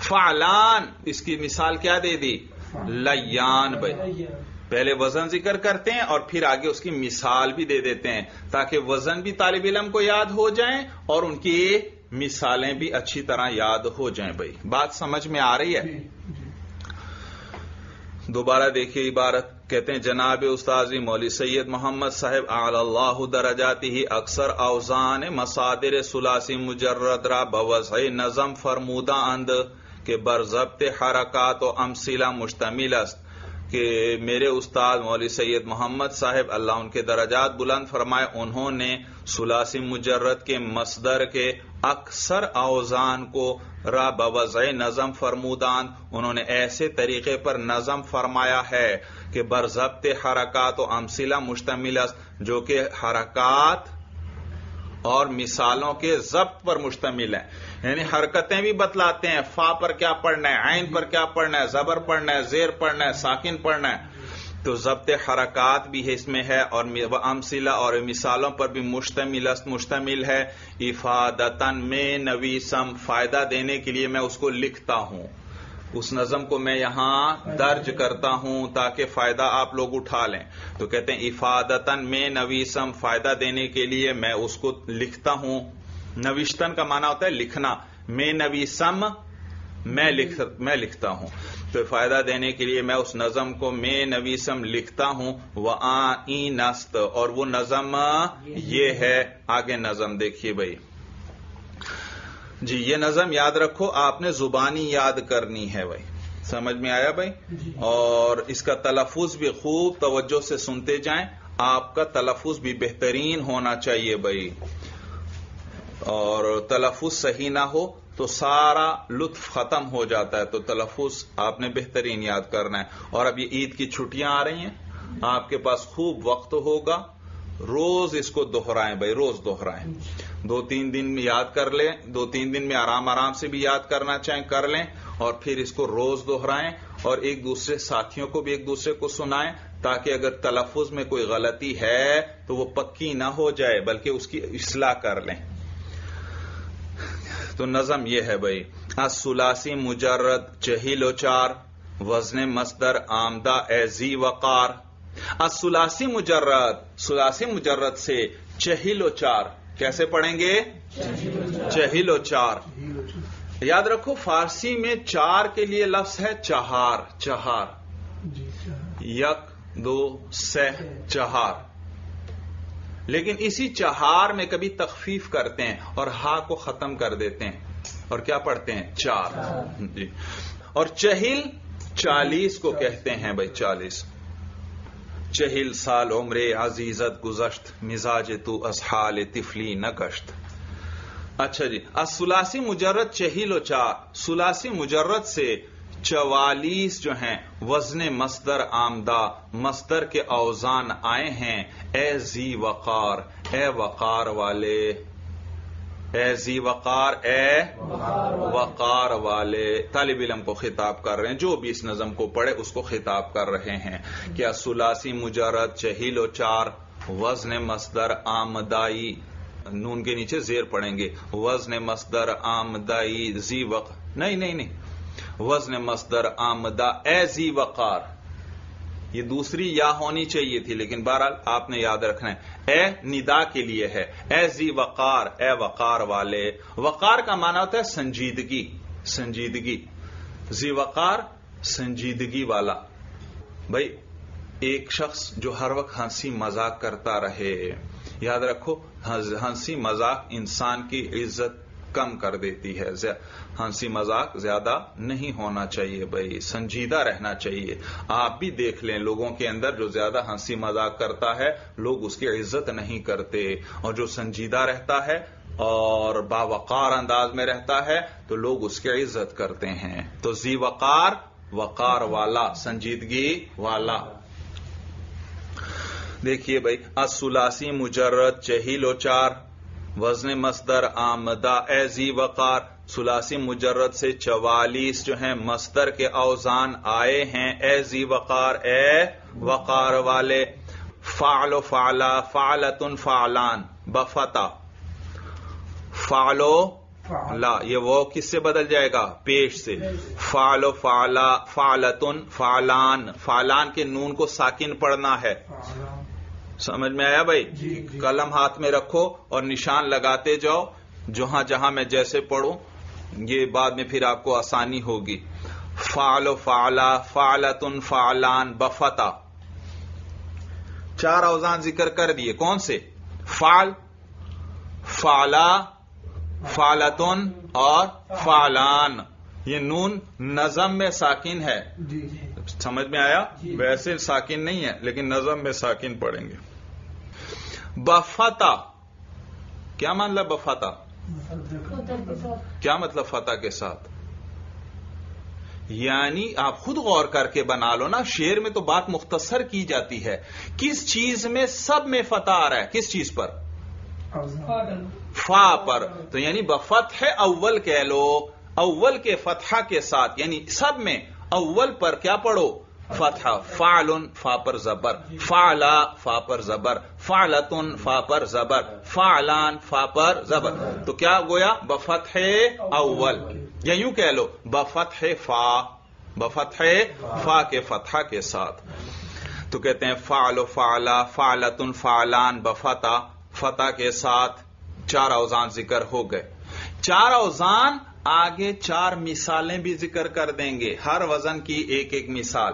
فعلان اس کی مثال کیا دے دی؟ لیان بھائی. پہلے وزن ذکر کرتے ہیں اور پھر آگے اس کی مثال بھی دے دیتے ہیں تاکہ وزن بھی طالب علم کو یاد ہو جائیں اور ان کی مثالیں بھی اچھی طرح یاد ہو جائیں بھائی. بات سمجھ میں آ رہی ہے؟ دوبارہ دیکھیے عبارت. کہتے ہیں، جناب استاذی مولوی سید محمد صاحب، اعلی اللہ درجاتی ہی اکثر اوزان مسادر سلاسی مجرد را بوضع نظم فرمودہ اند کہ برضبط حرکات و امثلہ مشتمل است کہ میرے استاد مولوی سید محمد صاحب اللہ ان کے درجات بلند فرمائے، انہوں نے سلاسی مجرد کے مصدر کے اکثر اوزان کو را بوضع نظم فرمودان۔ انہوں نے ایسے طریقے پر نظم فرمایا ہے کہ برضبط حرکات و امثلہ مشتمل است، جو کہ حرکات اور مثالوں کے ضبط پر مشتمل ہیں۔ یعنی حرکتیں بھی بتلاتے ہیں، فا پر کیا پڑھنا ہے، عین پر کیا پڑھنا ہے، زبر پڑھنا ہے، زیر پڑھنا ہے، ساکن پڑھنا ہے۔ تو ضبط حرکات بھی اس میں ہے اور امثلہ اور مثالوں پر بھی مشتمل مشتمل ہے۔ افادتن میں نویسم فائدہ دینے کے لیے میں اس کو لکھتا ہوں۔ اس نظم کو میں یہاں درج کرتا ہوں تاکہ فائدہ آپ لوگ اٹھا لیں۔ تو کہتے ہیں افادتن میں نویسم فائدہ دینے کے لیے میں اس کو لکھتا ہوں۔ نویشتن کا معنی ہوتا ہے لکھنا۔ میں نویسم میں میں لکھتا ہوں۔ تو فائدہ دینے کے لیے میں اس نظم کو میں نویسم لکھتا ہوں۔ وہ نست۔ اور وہ نظم یہ ہے۔ آگے نظم دیکھیے بھائی۔ جی یہ نظم یاد رکھو آپ نے زبانی یاد کرنی ہے بھائی۔ سمجھ میں آیا بھائی؟ اور اس کا تلفظ بھی خوب توجہ سے سنتے جائیں۔ آپ کا تلفظ بھی بہترین ہونا چاہیے بھائی۔ اور تلفظ صحیح نہ ہو تو سارا لطف ختم ہو جاتا ہے تو تلفظ آپ نے بہترین یاد کرنا ہے۔ اور اب یہ عید کی چھٹیاں آ رہی ہیں۔ آپ کے پاس خوب وقت ہوگا۔ روز اس کو دوہرائیں بھائی، روز دوہرائیں دو تین دن میں یاد کر لیں۔ دو تین دن میں آرام آرام سے بھی یاد کرنا چاہیں، کر لیں۔ اور پھر اس کو روز دوہرائیں اور ایک دوسرے ساتھیوں کو بھی ایک دوسرے کو سنائیں تاکہ اگر تلفظ میں کوئی غلطی ہے تو وہ پکی نہ ہو جائے، بلکہ اس کی اصلاح کر لیں۔ تو نظم یہ ہے بھائی سلاسی مجرد، چہیل و چار، وزن مصدر، آمدہ، ایزی وقار سلاسی مجرد سلاسی مجرد سے چہیل و چار، کیسے پڑھیں گے؟ چہیل و چار۔ یاد رکھو، فارسی میں چار کے لیے لفظ ہے چہار چہار۔ یک، دو، سہ، چہار۔ لیکن اسی چہار میں کبھی تخفیف کرتے ہیں اور ہا کو ختم کر دیتے ہیں۔ اور کیا پڑھتے ہیں؟ چار۔ جی۔ اور چہل چالیس کو کہتے ہیں بھائی، چالیس۔ چہل سال عمر عزیزت گزشت، مزاج تو اسحال تفلی نگشت اچھا جی۔ سلاسی مجرد چہل و چار، سلاسی مجرد سے چوالیس جو ہیں، وزن مصدر آمدہ، مصدر کے اوزان آئے ہیں۔ اے زی وقار، اے وقار والے۔ اے زی وقار، اے وقار والے۔ طالب علم کو خطاب کر رہے ہیں۔ جو بھی اس نظم کو پڑھے، اس کو خطاب کر رہے ہیں۔ کیا سلاسی مجرد، چہیل و چار، وزن مصدر آمدائی۔ نون کے نیچے زیر پڑیں گے۔ وزن مصدر آمدائی، زی وق نہیں نہیں نہیں۔ وزن مصدر آمدہ اے زی وقار۔ یہ دوسری یا ہونی چاہیے تھی، لیکن بہرحال آپ نے یاد رکھنا ہے۔ اے ندا کے لیے ہے اے زی وقار، اے وقار والے۔ وقار کا معنی ہوتا ہے سنجیدگی سنجیدگی۔ زی وقار، سنجیدگی والا۔ بھائی، ایک شخص جو ہر وقت ہنسی مذاق کرتا رہے، یاد رکھو ہنسی مذاق انسان کی عزت کم کر دیتی ہے۔ ہنسی مذاق زیادہ نہیں ہونا چاہیے بھائی، سنجیدہ رہنا چاہیے۔ آپ بھی دیکھ لیں، لوگوں کے اندر جو زیادہ ہنسی مذاق کرتا ہے، لوگ اس کی عزت نہیں کرتے۔ اور جو سنجیدہ رہتا ہے اور باوقار انداز میں رہتا ہے، تو لوگ اس کی عزت کرتے ہیں۔ تو زی وقار وقار والا، سنجیدگی والا۔ دیکھیے بھائی اسلاسی مجرد چہیل و چار۔ وزن مصدر آمدہ اے زی وقار سلاسی مجرد سے چوالیس جو ہیں مصدر کے اوزان آئے ہیں اے زی وقار، اے وقار والے۔ فعل و فعلا، فعلتن فعلان، بفتا۔ فعلو، لا، یہ وہ کس سے بدل جائے گا؟ پیش سے۔ فعل و فعلا، فعلتن فعلان۔ فعلان کے نون کو ساکن پڑھنا ہے۔ سمجھ میں آیا بھائی؟ قلم ہاتھ میں رکھو اور نشان لگاتے جاؤ جہاں جہاں میں جیسے پڑھوں یہ بعد میں پھر آپ کو آسانی ہوگی۔ فعل و فعلا فعلتن فعلان بفتا۔ چار اوزان ذکر کر دیے۔ کون سے؟ فعل فعلا فعلتن اور فعلان۔ یہ نون نظم میں ساکن ہے۔ سمجھ میں آیا؟ ویسے ساکن نہیں ہے لیکن نظم میں ساکن پڑیں گے۔ بفتا کیا مان مطلب بفتا کیا مطلب فتح مطلب کے ساتھ؟ یعنی آپ خود غور کر کے بنا لو نا شیر میں تو بات مختصر کی جاتی ہے۔ کس چیز میں سب میں فتح آ رہا ہے؟ کس چیز پر؟ فا پر۔ تو یعنی بفت ہے اول کہہ لو، اول کے فتح کے ساتھ یعنی سب میں اول پر کیا پڑھو؟ فتح فعلن فا پر زبر. فعلا، فا پر زبر. فعلتن، فا پر زبر. فعلان، فا پر زبر. تو کیا گویا؟ بفت اول. یا یوں کہہ لو بفت فا. بفت فا کے فتح کے ساتھ. تو کہتے ہیں فعل و فعلا، فعلتن، فعلان بفتا فتح کے ساتھ چار اوزان ذکر ہو گئے. چار اوزان آگے چار مثالیں بھی ذکر کر دیں گے. ہر وزن کی ایک ایک مثال.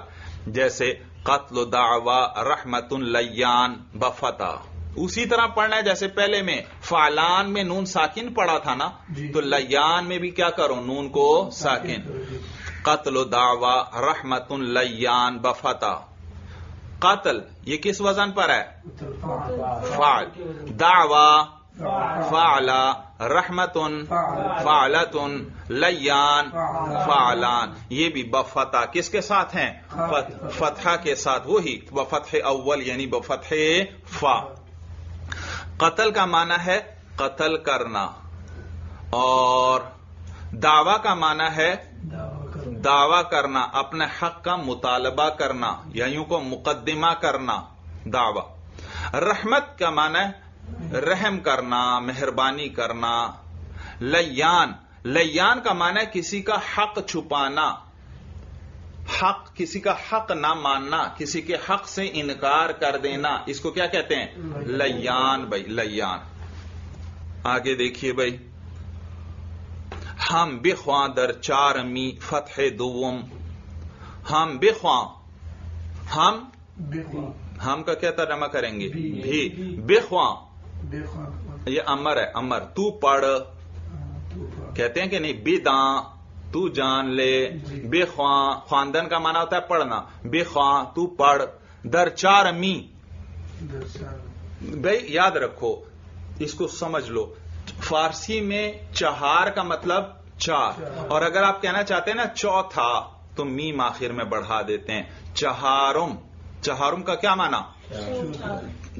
جیسے قتل دعوا رحمت اللیان بفتا۔ اسی طرح پڑھنا ہے جیسے پہلے میں فالان میں نون ساکن پڑا تھا نا تو لیان میں بھی کیا کرو؟ نون کو ساکن۔ قتل دعوا رحمت اللیان بفتا۔ قتل یہ کس وزن پر ہے؟ فعل۔ دعوا فعلا رحمتن، فعلتن، لیان، فعلان۔ یہ بھی بفتح کس کے ساتھ ہیں؟ فتح کے ساتھ، وہی بفتح اول یعنی بفتح فا۔ قتل کا معنی ہے قتل کرنا، اور دعوی کا معنی ہے دعوی کرنا، اپنے حق کا مطالبہ کرنا یا یوں کو مقدمہ کرنا، دعوی۔ رحمت کا معنی ہے رحم کرنا مہربانی کرنا۔ لیان لیان کا معنی ہے کسی کا حق چھپانا۔ حق کسی کا حق نہ ماننا کسی کے حق سے انکار کر دینا۔ اس کو کیا کہتے ہیں؟ لیان بھائی لیان۔ آگے دیکھیے بھائی۔ ہم بخواں در چار می فتح دوم۔ ہم بخواں ہم؟ ہم کا کیا ترجمہ کریں گے؟ بھی۔ بخواں یہ امر ہے امر۔ تو پڑھ۔ کہتے ہیں کہ نہیں بے داں تو جان لے۔ بے خواں خواندن کا معنی ہوتا ہے پڑھنا۔ بے خواں تو پڑھ۔ در چار می۔ بھائی یاد رکھو اس کو سمجھ لو۔ فارسی میں چہار کا مطلب چار۔ اور اگر آپ کہنا چاہتے ہیں نا چوتھا تو میم آخر میں بڑھا دیتے ہیں۔ چہارم۔ چہارم کا کیا معنی؟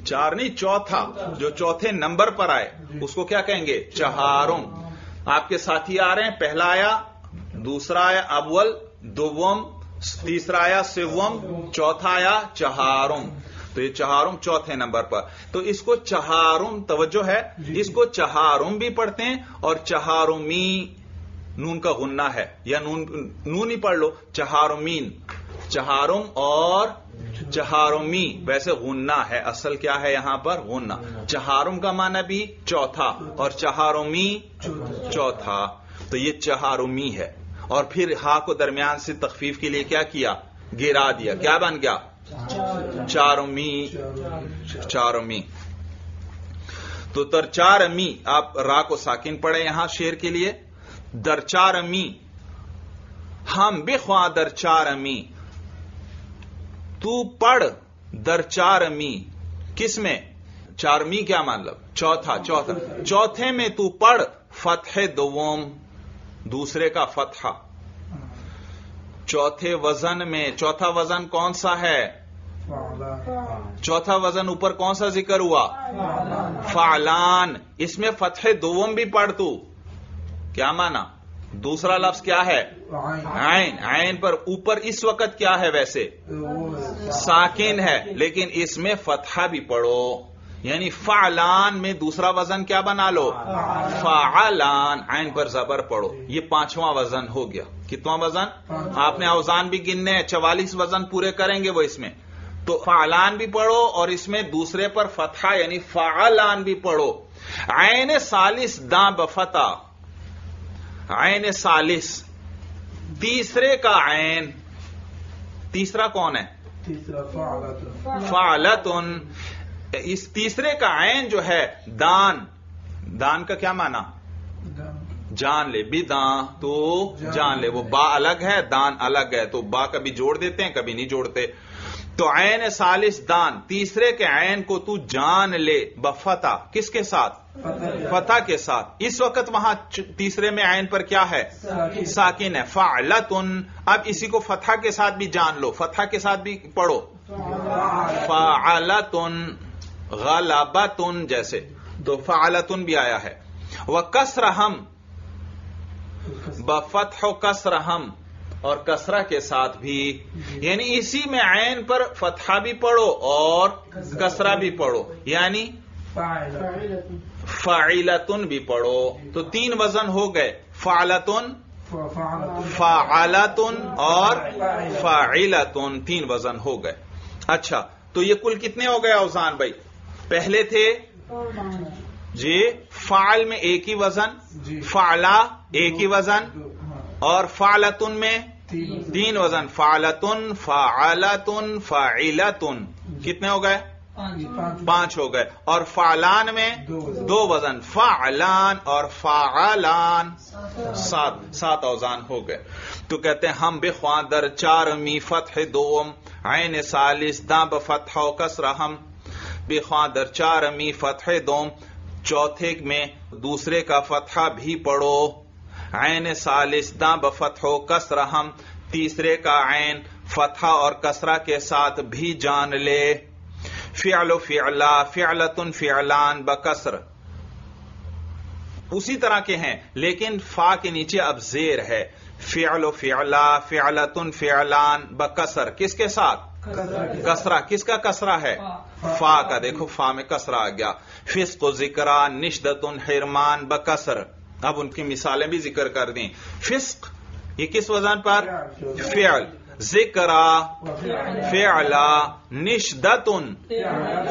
چار نہیں، چوتھا، جو چوتھے نمبر پر آئے، اس کو کیا کہیں گے؟ چہارم۔ آپ کے ساتھی آ رہے ہیں، پہلا آیا، دوسرا آیا، اول، دوم، تیسرا آیا، سوم، چوتھا آیا، چہارم۔ تو یہ چہارم چوتھے نمبر پر۔ تو اس کو چہارم توجہ ہے، اس کو چہارم بھی پڑھتے ہیں اور چہارمی نون کا غنہ ہے۔ یا نون نون ہی پڑھ لو، چہارمین۔ چہارم اور چہارمی ویسے غنہ ہے، اصل کیا ہے یہاں پر؟ غنہ۔ چہارم کا معنی بھی چوتھا اور چہارمی چوتھا۔ تو یہ چہارمی ہے۔ اور پھر ہا کو درمیان سے تخفیف کے لیے کیا کیا؟ گرا دیا۔ کیا بن گیا؟ چارمی چارمی تو تر چار می آپ را کو ساکن پڑے یہاں شیر کے لیے۔ در چار می ہم بے خواہ در تو پڑھ در چار می. کس میں؟ چار می کیا مطلب؟ چوتھا چوتھا. چوتھے میں تو پڑھ فتح دوم. دوسرے کا فتح. چوتھے وزن میں، چوتھا وزن کون سا ہے؟ چوتھا وزن اوپر کون سا ذکر ہوا؟ فعلان. اس میں فتح دوم بھی پڑھ تو. کیا مانا؟ دوسرا لفظ کیا ہے؟ عین. عین. پر اوپر اس وقت کیا ہے ویسے؟ ساکن ہے لیکن اس میں فتحہ بھی پڑھو۔ یعنی فعلان میں دوسرا وزن کیا بنا لو؟ فعلان. عین پر زبر پڑھو۔ یہ پانچواں وزن ہو گیا۔ کتنا وزن؟ آپ نے اوزان بھی گننے ہیں چوالیس وزن پورے کریں گے وہ اس میں۔ تو فعلان بھی پڑھو اور اس میں دوسرے پر فتحہ یعنی فعلان بھی پڑھو۔ عین سالس داں بفتح عین سالس. تیسرے کا عین. تیسرا کون ہے؟ فعلتن. اس تیسرے کا عین جو ہے دان. دان کا کیا مانا جان لے. بھی دان تو جان لے. وہ با الگ ہے دان الگ ہے. تو با کبھی جوڑ دیتے ہیں کبھی نہیں جوڑتے. تو عین سالس دان. تیسرے کے عین کو تو جان لے. بفتح کس کے ساتھ؟ فتح کے ساتھ۔ اس وقت وہاں تیسرے میں عین پر کیا ہے؟ ساکن۔ ہے۔ فعلتن۔ اب اسی کو فتح کے ساتھ بھی جان لو۔ فتح کے ساتھ بھی پڑھو۔ فعلتن۔ غلبتن جیسے۔ تو فعلتن بھی آیا ہے۔ وہ کسر ہم بفتح و کسر ہم اور کسرہ کے ساتھ بھی۔ یعنی اسی میں عین پر فتحہ بھی پڑھو اور کسرہ بھی پڑھو۔ یعنی فعلتن بھی پڑھو۔ تو تین وزن ہو گئے۔ فعلتن فعلتن اور فعلتن تین وزن ہو گئے۔ اچھا تو یہ کل کتنے ہو گئے اوزان بھائی؟ پہلے تھے؟ جی فعل میں ایک ہی وزن فعلا ایک ہی وزن اور فعلتن میں تین وزن۔ فعلتن فعلتن فعلتن کتنے ہو گئے؟ پانچ ہو گئے۔ اور فعلان میں دو وزن۔ فعلان اور فعلان۔ سات سات اوزان ہو گئے۔ تو کہتے ہیں ہم بے خواہ در چار می فتح دوم۔ عین سالس داں بفتح و کسر ہم۔ بے خواہ در چار می فتح دوم۔ چوتھے میں دوسرے کا فتحہ بھی پڑھو۔ عین سالس داں بفتح و کسر ہم۔ تیسرے کا عین فتح اور کسرہ کے ساتھ بھی جان لے۔ فعل و فعلا، فعلتن فعلان، بکسر۔ اسی طرح کے ہیں، لیکن فا کے نیچے اب زیر ہے۔ فعل و فعلا، فعلتن فعلان، بکسر۔ کس کے ساتھ؟ کسرا کس کا کسرا ہے؟ فا کا۔ دیکھو، فا میں کسرا آ گیا۔ فسق و ذکر نشدتن، حرمان، بکسر۔ اب ان کی مثالیں بھی ذکر کر دیں۔ فسق، یہ کس وزن پر؟ فعل۔ ذکر فعلا نشدتن.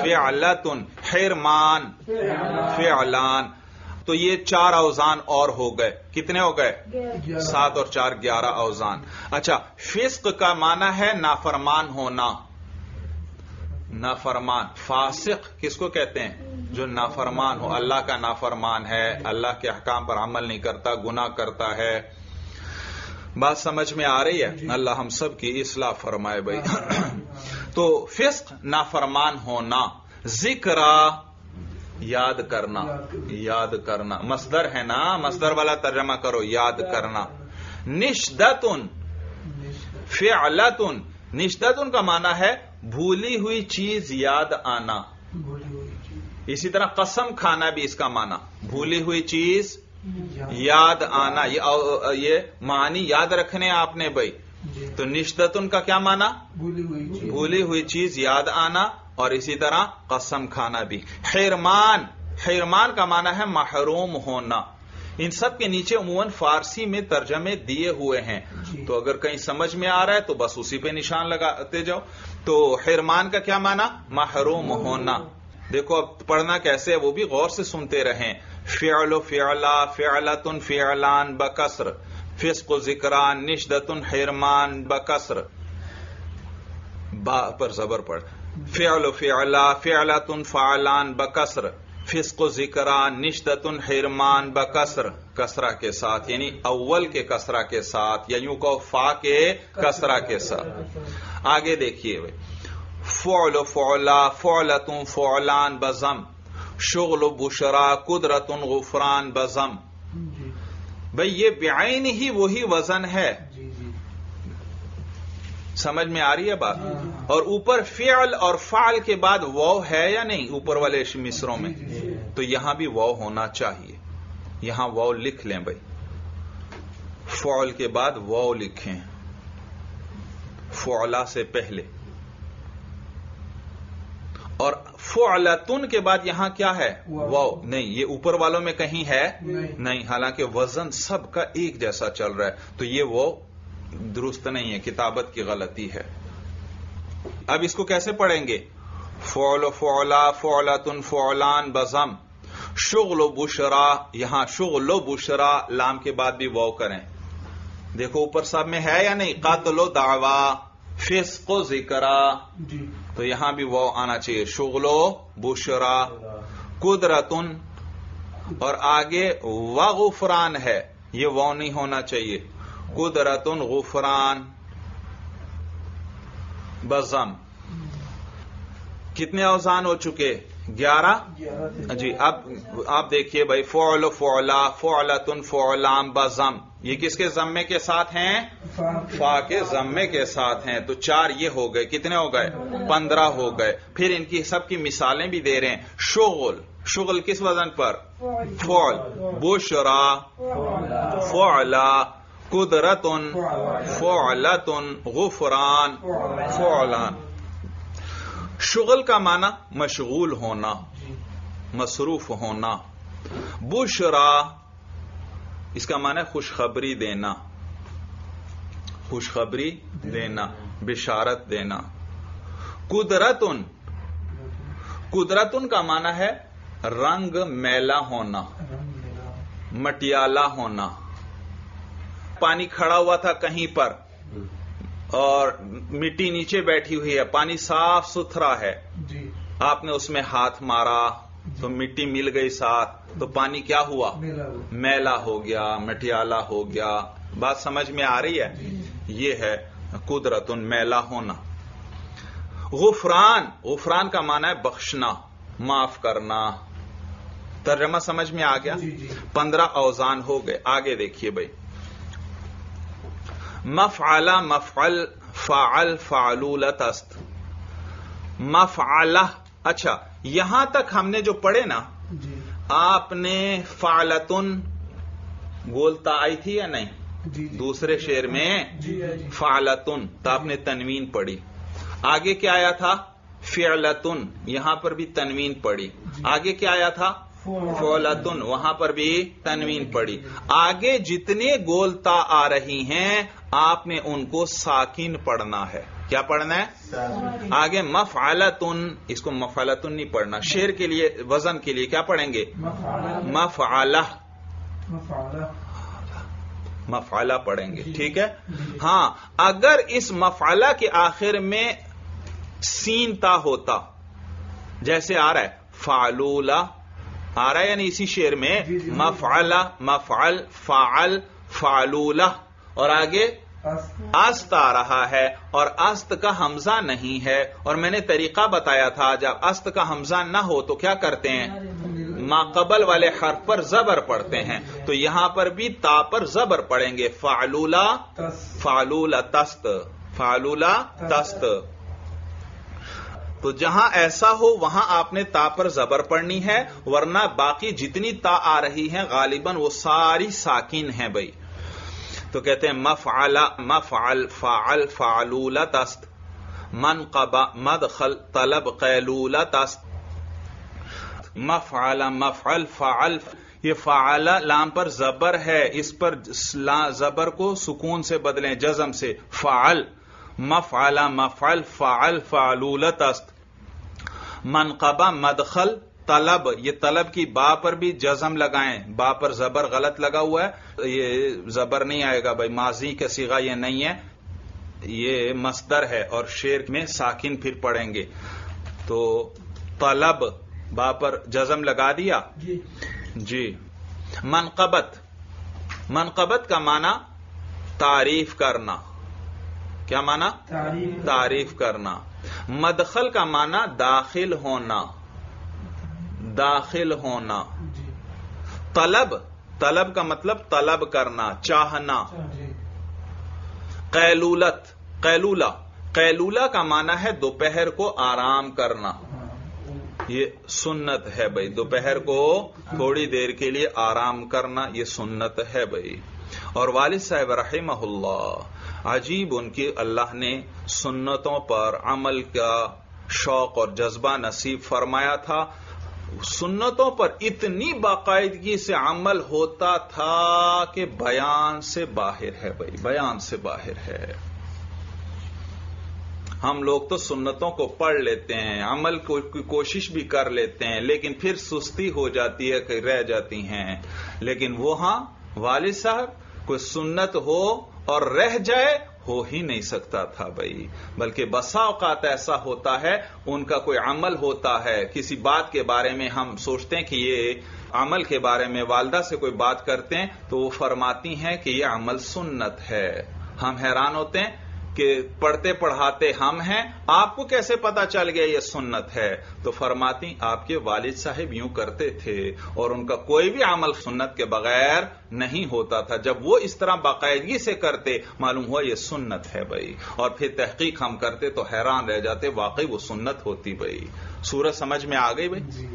فعلتن. حرمان. فعلان. تو یہ چار اوزان اور ہو گئے. کتنے ہو گئے؟ سات اور چار، گیارہ اوزان. اچھا فسق کا معنی ہے نافرمان ہونا. نافرمان. فاسق کس کو کہتے ہیں؟ جو نافرمان ہو. اللہ کا نافرمان ہے. اللہ کے احکام پر عمل نہیں کرتا، گناہ کرتا ہے. بات سمجھ میں آ رہی ہے؟ اللہ ہم سب کی اصلاح فرمائے بھائی. تو فسق نافرمان ہونا ذکر یاد کرنا یاد کرنا۔ مصدر ہے نا؟ مصدر والا ترجمہ کرو یاد کرنا۔ نشدتن فعلتن۔ نشدتن کا معنی ہے بھولی ہوئی چیز یاد آنا۔ اسی طرح قسم کھانا بھی اس کا معنی۔ بھولی ہوئی چیز یاد آنا یہ معنی یاد رکھنے آپ نے بھائی۔ تو نشدتن کا کیا معنی؟ بھولی ہوئی چیز۔ یاد آنا اور اسی طرح قسم کھانا بھی۔ حرمان حرمان کا معنی ہے محروم ہونا۔ ان سب کے نیچے عموماً فارسی میں ترجمے دیے ہوئے ہیں۔ تو اگر کہیں سمجھ میں آ رہا ہے تو بس اسی پہ نشان لگاتے جاؤ۔ تو حرمان کا کیا معنی؟ محروم ہونا۔ دیکھو اب پڑھنا کیسے ہے، وہ بھی غور سے سنتے رہیں۔ فعل و فعلا، فعلتن فعلان، بکسر۔ فسق و ذکران، نشدتن حرمان، بکسر۔ با پر زبر پڑھ۔ فعل و فعلا، فعلتن فعلان، بکسر۔ فسق و ذکران، نشدتن حرمان، بکسر۔ کسرا کے ساتھ یعنی اول کے کسرا کے ساتھ، یا یوں کہو، فا کے کسرا کے ساتھ۔ آگے دیکھیے۔ بھائی فعل و فعلا فعلتن فعلان بزم. شغل و بشرا قدرت غفران بزم. بھائی یہ بعین ہی وہی وزن ہے. سمجھ میں آ رہی ہے بات؟ اور اوپر فعل اور فعل کے بعد وہ ہے یا نہیں؟ اوپر والے مصروں میں. تو یہاں بھی وہ ہونا چاہیے. یہاں وہ لکھ لیں بھائی فعل کے بعد وہ لکھیں. فعلا سے پہلے. اور فعلتن کے بعد یہاں کیا ہے؟ وہ نہیں یہ اوپر والوں میں کہیں ہے؟ نہیں. حالانکہ وزن سب کا ایک جیسا چل رہا ہے تو یہ وہ درست نہیں ہے کتابت کی غلطی ہے۔ اب اس کو کیسے پڑھیں گے؟ فعل و فعلا فعلتن فعلان بزم۔ شغل و بشرا یہاں شغل و بشرا لام کے بعد بھی وہ کریں۔ دیکھو اوپر سب میں ہے یا نہیں؟ قتل و دعوا فسق و ذکرا۔ تو یہاں بھی وہ آنا چاہیے۔ شغلو، بشرا، قدرتن، اور آگے و غفران ہے۔ یہ وہ نہیں ہونا چاہیے۔ قدرتن غفران۔ بزم کتنے اوزان ہو چکے؟ گیارہ؟ جی اب آپ دیکھیے بھائی فعل فعلا فعلتن فعلام بزم یہ کس کے ضمے کے ساتھ ہیں؟ فا کے ضمے کے ساتھ ہیں۔ تو چار یہ ہو گئے کتنے ہو گئے؟ پندرہ ہو گئے۔ پھر ان کی سب کی مثالیں بھی دے رہے ہیں۔ شغل شغل کس وزن پر؟ فعل۔ بشرا فعلا قدرتن فعلتن غفران فعلان۔ شغل کا معنی مشغول ہونا، مصروف ہونا، بشرا، اس کا معنی خوشخبری دینا خوشخبری دینا، بشارت دینا۔ قدرتن قدرتن کا معنی ہے رنگ میلا ہونا مٹیالہ ہونا۔ پانی کھڑا ہوا تھا کہیں پر اور مٹی نیچے بیٹھی ہوئی ہے پانی صاف ستھرا ہے۔ آپ نے اس میں ہاتھ مارا تو مٹی مل گئی ساتھ۔ تو پانی کیا ہوا؟ میلا ہو گیا مٹیالہ ہو گیا۔ بات سمجھ میں آ رہی ہے؟ یہ ہے قدرت میلا ہونا۔ غفران غفران کا معنی ہے بخشنا معاف کرنا۔ ترجمہ سمجھ میں آ گیا؟ پندرہ اوزان ہو گئے۔ آگے دیکھیے بھائی۔ مفعلہ مفعل فعل فعلولت است مفعلہ اچھا یہاں تک ہم نے جو پڑھے نا آپ نے فعلتن گولتا آئی تھی یا نہیں؟ دوسرے شعر میں فعلتن تو آپ نے تنوین پڑھی۔ آگے کیا آیا تھا؟ فعلتن یہاں پر بھی تنوین پڑھی۔ آگے کیا آیا تھا؟ فولتن وہاں پر بھی تنوین پڑی آگے جتنے گولتا آ رہی ہیں آپ نے ان کو ساکن پڑھنا ہے۔ کیا پڑھنا ہے؟ آگے مفعلتن اس کو مفعلتن نہیں پڑھنا۔ شیر کے لیے وزن کے لیے کیا پڑھیں گے؟ مفعلہ۔ مفعلہ۔ پڑھیں گے۔ ٹھیک ہے؟ ہاں اگر اس مفعلہ کے آخر میں سین تا ہوتا جیسے آ رہا ہے فعلولا آ رہا ہے یعنی اسی شعر میں مفعلا مفعل فعل فعلولا۔ اور آگے است آ رہا ہے اور است کا حمزہ نہیں ہے۔ اور میں نے طریقہ بتایا تھا جب است کا حمزہ نہ ہو تو کیا کرتے ہیں؟ ماقبل والے حرف پر زبر پڑھتے ہیں۔ تو یہاں پر بھی تا پر زبر پڑھیں گے۔ فعلولا فعلولا تست۔ فعلولا تست۔ تو جہاں ایسا ہو وہاں آپ نے تا پر زبر پڑھنی ہے ورنہ باقی جتنی تا آ رہی ہیں غالباً وہ ساری ساکین ہیں بھائی۔ تو کہتے ہیں مفعل مفعل، فعل فعلولا تست من قبا مدخل، طلب قیلولا تست مفعل مفعل، فعل. یہ فعل لام پر زبر ہے، اس پر زبر کو سکون سے بدلیں، جزم سے. فعل، مفعل مفعل، فعل فعلولت است منقبہ مدخل طلب یہ طلب کی با پر بھی جزم لگائیں۔ با پر زبر غلط لگا ہوا ہے۔ یہ زبر نہیں آئے گا بھائی ماضی کا سیگا یہ نہیں ہے۔ یہ مصدر ہے اور شیر میں ساکن پھر پڑیں گے۔ تو طلب با پر جزم لگا دیا؟ جی۔ جی۔ منقبت۔ منقبت کا معنی تعریف کرنا۔ کیا معنی؟ تعریف۔ تعریف کرنا۔ مدخل کا معنی داخل ہونا۔ داخل ہونا۔ جی۔ طلب طلب کا مطلب طلب کرنا چاہنا۔ جی۔ قیلولت قیلولہ۔ قیلولہ کا معنی ہے دوپہر کو آرام کرنا۔ یہ سنت ہے بھائی۔ دوپہر کو تھوڑی دیر کے لیے آرام کرنا یہ سنت ہے بھائی۔ اور والد صاحب رحمہ اللہ عجیب ان کی اللہ نے سنتوں پر عمل کا شوق اور جذبہ نصیب فرمایا تھا۔ سنتوں پر اتنی باقاعدگی سے عمل ہوتا تھا کہ بیان سے باہر ہے بھائی، بیان سے باہر ہے۔ ہم لوگ تو سنتوں کو پڑھ لیتے ہیں، عمل کو کی کوشش بھی کر لیتے ہیں، لیکن پھر سستی ہو جاتی ہے کہ رہ جاتی ہیں۔ لیکن وہاں والد صاحب، کوئی سنت ہو اور رہ جائے ہو ہی نہیں سکتا تھا بھائی۔ بلکہ بسا اوقات ایسا ہوتا ہے، ان کا کوئی عمل ہوتا ہے۔ کسی بات کے بارے میں ہم سوچتے ہیں کہ یہ عمل کے بارے میں والدہ سے کوئی بات کرتے ہیں تو وہ فرماتی ہیں کہ یہ عمل سنت ہے۔ ہم حیران ہوتے ہیں کہ پڑھتے پڑھاتے ہم ہیں آپ کو کیسے پتا چل گیا یہ سنت ہے؟ تو فرماتی آپ کے والد صاحب یوں کرتے تھے اور ان کا کوئی بھی عمل سنت کے بغیر نہیں ہوتا تھا۔ جب وہ اس طرح باقاعدگی سے کرتے معلوم ہوا یہ سنت ہے بھائی۔ اور پھر تحقیق ہم کرتے تو حیران رہ جاتے واقعی وہ سنت ہوتی بھائی۔ سورج سمجھ میں آ گئی بھائی؟ جی۔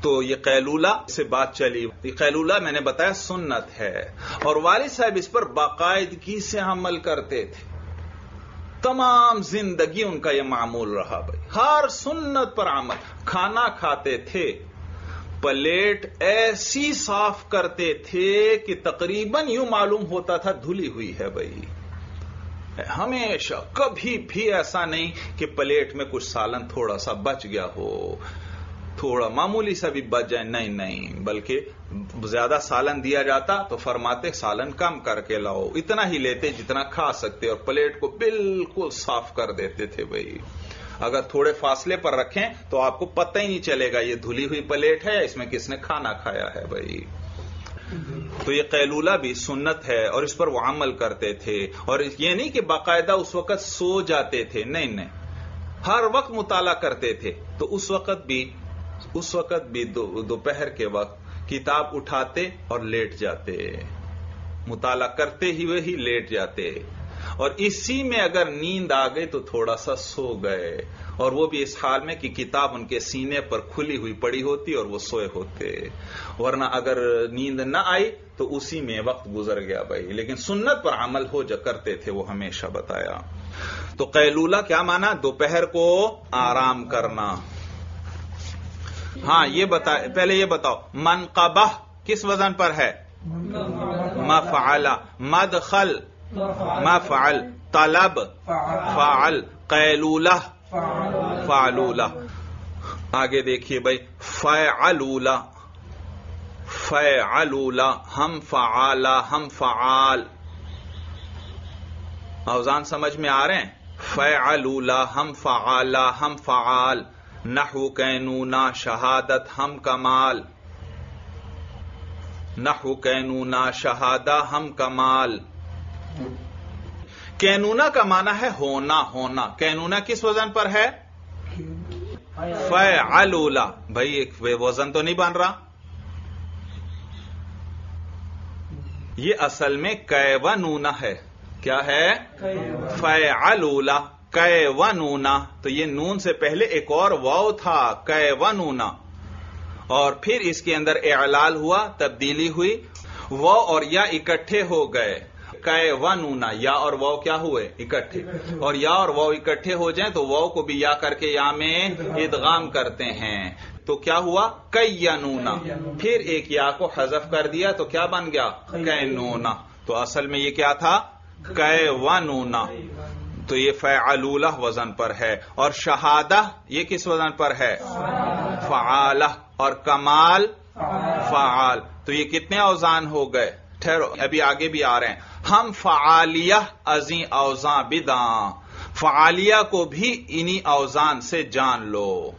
تو یہ قیلولہ سے بات چلی۔ قیلولہ میں نے بتایا سنت ہے۔ اور والد صاحب اس پر باقاعدگی سے عمل کرتے تھے۔ تمام زندگی ان کا یہ معمول رہا بھائی۔ ہر سنت پر عمل۔ کھانا کھاتے تھے، پلیٹ ایسی صاف کرتے تھے کہ تقریباً یوں معلوم ہوتا تھا دھلی ہوئی ہے بھائی۔ ہمیشہ کبھی بھی ایسا نہیں کہ پلیٹ میں کچھ سالن تھوڑا سا بچ گیا ہو۔ تھوڑا، معمولی سا بھی بچ جائے، نہیں نہیں، بلکہ زیادہ سالن دیا جاتا تو فرماتے سالن کم کر کے لاؤ، اتنا ہی لیتے جتنا کھا سکتے اور پلیٹ کو بالکل صاف کر دیتے تھے بھائی۔ اگر تھوڑے فاصلے پر رکھیں تو آپ کو پتہ ہی نہیں چلے گا یہ دھلی ہوئی پلیٹ ہے، اس میں کس نے کھانا کھایا ہے بھائی۔ تو یہ قیلولہ بھی سنت ہے اور اس پر وہ عمل کرتے تھے اور یہ نہیں کہ باقاعدہ اس وقت سو جاتے تھے، نہیں نہیں۔ ہر وقت مطالعہ کرتے تھے تو اس وقت بھی اس وقت بھی دوپہر کے وقت کتاب اٹھاتے اور لیٹ جاتے۔ مطالعہ کرتے ہی وہی لیٹ جاتے۔ اور اسی میں اگر نیند آ گئی تو تھوڑا سا سو گئے۔ اور وہ بھی اس حال میں کہ کتاب ان کے سینے پر کھلی ہوئی پڑی ہوتی اور وہ سوئے ہوتے۔ ورنہ اگر نیند نہ آئی تو اسی میں وقت گزر گیا بھائی۔ لیکن سنت پر عمل ہو جا کرتے تھے وہ ہمیشہ بتایا۔ تو قیلولہ کیا مانا؟ دوپہر کو آرام کرنا۔ ہاں یہ بتا، پہلے یہ بتاؤ منقبہ کس وزن پر ہے؟ مفعل، مدخل، مفعل، طلب، فعل، قیلولہ، فعلولہ۔ آگے دیکھیے بھائی، فعلولہ فعلولہ، ہم فعالہ، ہم فعال۔ اوزان سمجھ میں آ رہے ہیں؟ فعلولہ، ہم فعالہ، ہم فعال۔ نحو کینونا شہادت ہم کمال. نحو کینونا شہادہ ہم کمال. کینونا کا معنی ہے ہونا ہونا. کینونا کس وزن پر ہے؟ فعلولا. بھائی ایک وزن تو نہیں بن رہا. یہ اصل میں کیونونا ہے. کیا ہے؟ فعلولا. کیونونا تو یہ نون سے پہلے ایک اور واو تھا کیونونا اور پھر اس کے اندر اعلال ہوا، تبدیلی ہوئی وہ اور یا اکٹھے ہو گئے۔ کئے و نونا، یا اور واؤ کیا ہوئے؟ اکٹھے۔ اور یا اور واؤ اکٹھے ہو جائیں تو واؤ کو بھی یا کر کے یا میں ادغام کرتے ہیں۔ تو کیا ہوا؟ کئی یا نونا۔ پھر ایک یا کو حذف کر دیا تو کیا بن گیا؟ کہ نونا۔ تو اصل میں یہ کیا تھا؟ کہ و نونا۔ تو یہ فعلولہ وزن پر ہے اور شہادہ یہ کس وزن پر ہے؟ فعالہ اور کمال فعال۔ تو یہ کتنے اوزان ہو گئے؟ ٹھہرو، ابھی آگے بھی آ رہے ہیں۔ ہم فعالیہ ازیں اوزاں بداں۔ فعالیہ کو بھی انہی اوزان سے جان لو۔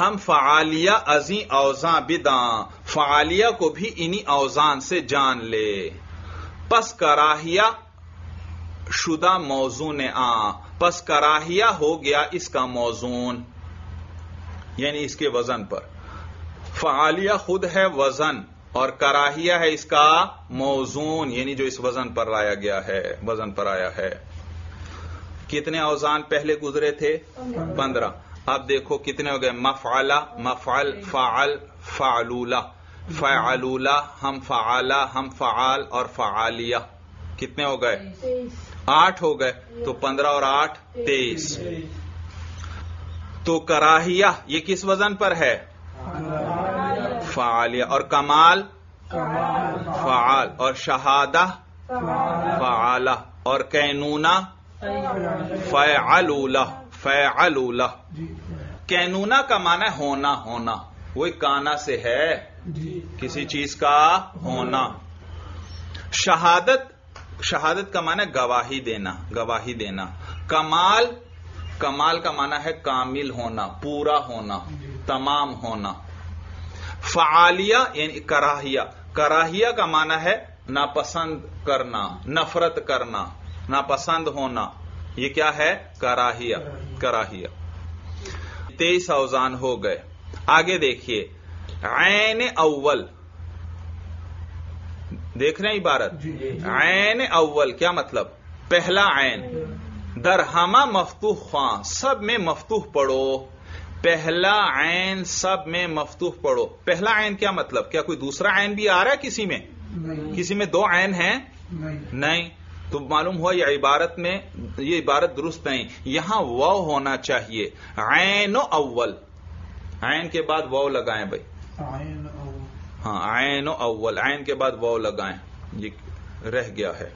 ہم فعالیہ ازیں اوزاں بداں۔ فعالیہ کو بھی انہی اوزان سے جان لے۔ پس کراہیہ شدہ موزون آ، پس کراہیہ ہو گیا اس کا موزون یعنی اس کے وزن پر۔ فعالیہ خود ہے وزن، اور کراہیہ ہے اس کا موزون یعنی جو اس وزن پر لایا گیا ہے، وزن پر آیا ہے۔ کتنے اوزان پہلے گزرے تھے؟ پندرہ۔ اب دیکھو کتنے ہو گئے۔ مفعلہ، مفعل، فعل، فعلولہ۔ فعلولہ، ہم فعالہ ہم فعال، اور فعالیہ۔ کتنے ہو گئے؟ آٹھ ہو گئے تو پندرہ اور آٹھ تیئیس۔ تو کراہیہ یہ کس وزن پر ہے؟ فعالیہ۔ اور کمال؟ فعال۔ اور شہادہ؟ فعالہ۔ اور کینونا فعلولہ۔ فعلولہ۔ کینونا کا معنی ہونا ہونا۔ وہی کانا سے ہے۔ کسی چیز کا ہونا۔ شہادت شہادت کا معنی ہے گواہی دینا گواہی دینا۔ کمال کمال کا معنی ہے کامل ہونا، پورا ہونا، تمام ہونا۔ فعالیہ یعنی کراہیہ۔ کراہیہ کا معنی ہے ناپسند کرنا، نفرت کرنا، ناپسند ہونا۔ یہ کیا ہے؟ کراہیہ کراہیہ۔ تیئیس اوزان ہو گئے۔ آگے دیکھیے۔ عین اول۔ دیکھ رہے ہیں عبارت عین اول کیا مطلب؟ پہلا عین. درہما مفتوح خواں سب میں مفتوح پڑھو. پہلا عین سب میں مفتوح پڑھو. پہلا عین کیا مطلب؟ کیا کوئی دوسرا عین بھی آ رہا ہے کسی میں؟ کسی میں دو عین ہیں؟ نہیں۔ تو معلوم ہوا یہ عبارت میں یہ عبارت درست نہیں۔ یہاں و ہونا چاہیے۔ عین اول۔ عین کے بعد و لگائیں بھائی۔ ہاں عین اول عین کے بعد و لگائیں۔ یہ رہ گیا ہے۔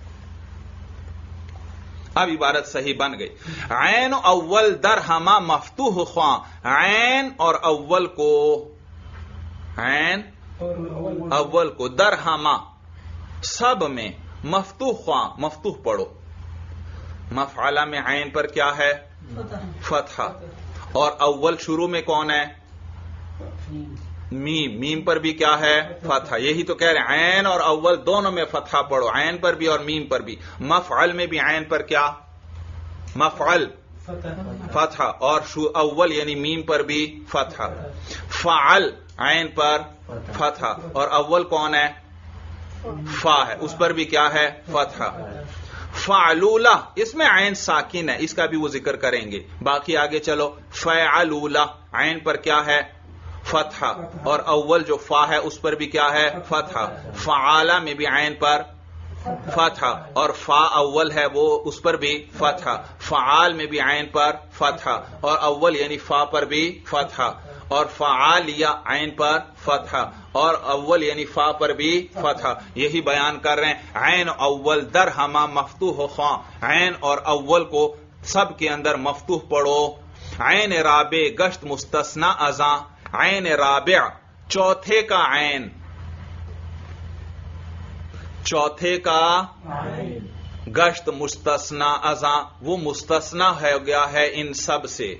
اب عبارت صحیح بن گئی۔ عین اول در ہما مفتوح خواں۔ عین اور اول کو عین اول کو در ہما سب میں مفتوح خواں مفتوح پڑھو۔ مفعلہ میں عین پر کیا ہے؟ فتح اور اول شروع میں کون ہے؟ میم میم پر بھی کیا ہے؟ فتح۔ یہی تو کہہ رہے ہیں، عین اور اول دونوں میں فتح پڑھو، عین پر بھی اور میم پر بھی۔ مفعل میں بھی عین پر کیا؟ مفعل۔ فتح۔ اور اول یعنی میم پر بھی فتح۔ فعل، عین پر فتح۔ اور اول کون ہے؟ فا ہے۔ اس پر بھی کیا ہے؟ فتح۔ فعلولہ، اس میں عین ساکن ہے، اس کا بھی وہ ذکر کریں گے۔ باقی آگے چلو۔ فعلولہ، عین پر کیا ہے؟ فتح اور اول جو فا ہے اس پر بھی کیا ہے؟ فتح۔ فعالہ میں بھی عین پر فتح اور فا اول ہے وہ اس پر بھی فتح۔ فعال میں بھی عین پر فتح اور اول یعنی فا پر بھی فتح۔ اور فعالیہ عین پر فتح اور اول یعنی فا پر بھی فتح۔ یہی بیان کر رہے ہیں۔ عین اول در ہما مفتوح خواں۔ عین اور اول کو سب کے اندر مفتوح پڑھو۔ عین رابع گشت مستثنا ازاں۔ عین رابع چوتھے کا عین۔ چوتھے کا گشت مستثنا ازاں وہ مستثنا ہے گیا ہے ان سب سے۔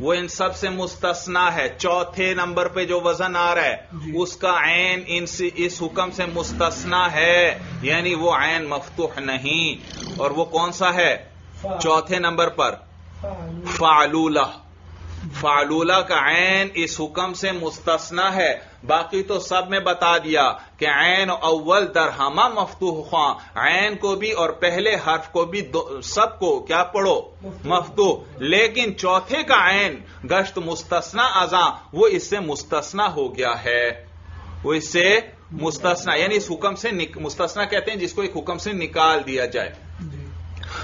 وہ ان سب سے مستثنا ہے۔ چوتھے نمبر پہ جو وزن آ رہا ہے اس کا عین ان سے اس حکم سے مستثنا ہے۔ یعنی وہ عین مفتوح نہیں۔ اور وہ کون سا ہے؟ چوتھے نمبر پر۔ فعلولہ۔ فعلولہ کا عین اس حکم سے مستثنا ہے۔ باقی تو سب میں بتا دیا کہ عین اول درہمہ مفتوح خواہ عین کو بھی اور پہلے حرف کو بھی سب کو کیا پڑھو؟ مفتوح۔ لیکن چوتھے کا عین گشت مستثنا ازاں وہ اس سے مستثنا ہو گیا ہے۔ وہ اس سے مستثنا یعنی اس حکم سے مستثنا کہتے ہیں جس کو ایک حکم سے نکال دیا جائے۔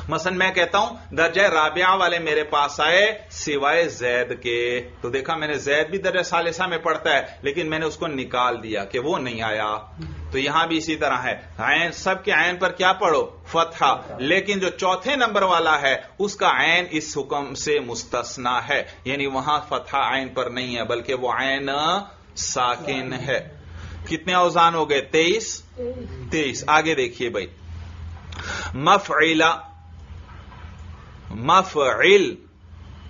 مثلا میں کہتا ہوں، درجہ رابعہ والے میرے پاس آئے سوائے زید کے۔ تو دیکھا میں نے زید بھی درجہ سالسہ میں پڑھتا ہے، لیکن میں نے اس کو نکال دیا کہ وہ نہیں آیا۔ تو یہاں بھی اسی طرح ہے۔ عین، سب کے عین پر کیا پڑھو؟ فتح لیکن جو چوتھے نمبر والا ہے، اس کا عین اس حکم سے مستثنا ہے۔ یعنی وہاں فتح عین پر نہیں ہے، بلکہ وہ عین ساکن ہے۔ کتنے اوزان ہو گئے؟ تیئیس؟ تیئیس۔ آگے دیکھیے بھائی۔ مفعلہ مفعل،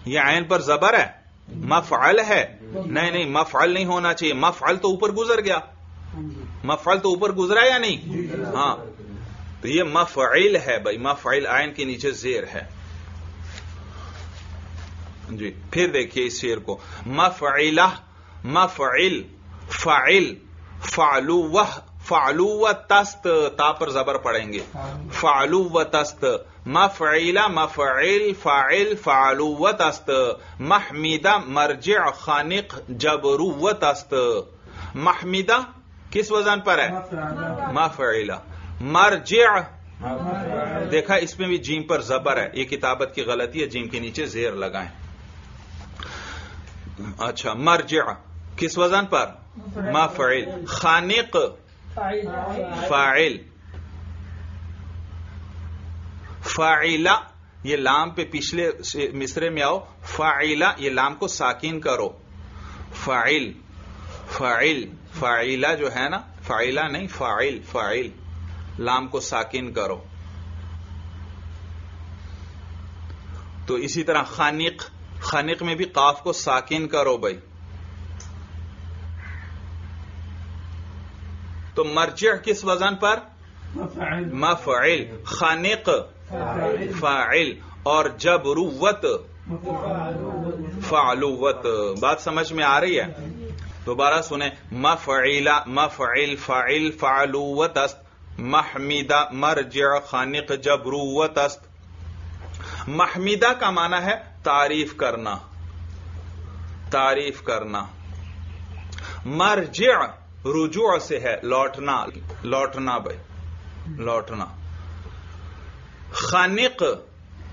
یہ عین پر زبر ہے، مفعل ہے۔ نہیں نہیں، مفعل نہیں ہونا چاہیے۔ مفعل تو اوپر گزر گیا۔ مفعل تو اوپر گزرا یا نہیں؟ ہاں۔ تو یہ مفعل ہے بھائی، مفعل عین کے نیچے زیر ہے۔ جی پھر دیکھیے اس شیر کو۔ مفعلہ، مفعل، فعل فعلو فعلو و تست تا پر زبر پڑیں گے. فعلو و تست مفعیلا مفعل فاعل فعلوت است محمیدہ مرجع خانق جبروت است محمیدہ کس وزن پر ہے؟ مفعیلا مرجع. دیکھا اس میں بھی جیم پر زبر ہے. یہ کتابت کی غلطی ہے جیم کے نیچے زیر لگائیں. اچھا مرجع. کس وزن پر؟ مفعل. خانق. فاعل. فعیلا یہ لام پہ پچھلے مصرے میں آؤ. فعیلا یہ لام کو ساکین کرو. فعل فعل فعیلا جو ہے نا فعیلا نہیں فعل فعل لام کو ساکین کرو. تو اسی طرح خانق خانق میں بھی قاف کو ساکین کرو بھائی. تو مرجع کس وزن پر؟ مفعل. خانق. فاعل. اور جبروت فعلوت. بات سمجھ میں آ رہی ہے؟ دوبارہ سنیں. مفعیلا مفعل فاعل فعلوت است. محمیدہ مرجع خانق جبروت است. محمیدہ کا معنی ہے تعریف کرنا. تعریف کرنا. مرجع رجوع سے ہے لوٹنا لوٹنا بھائی لوٹنا۔ خنق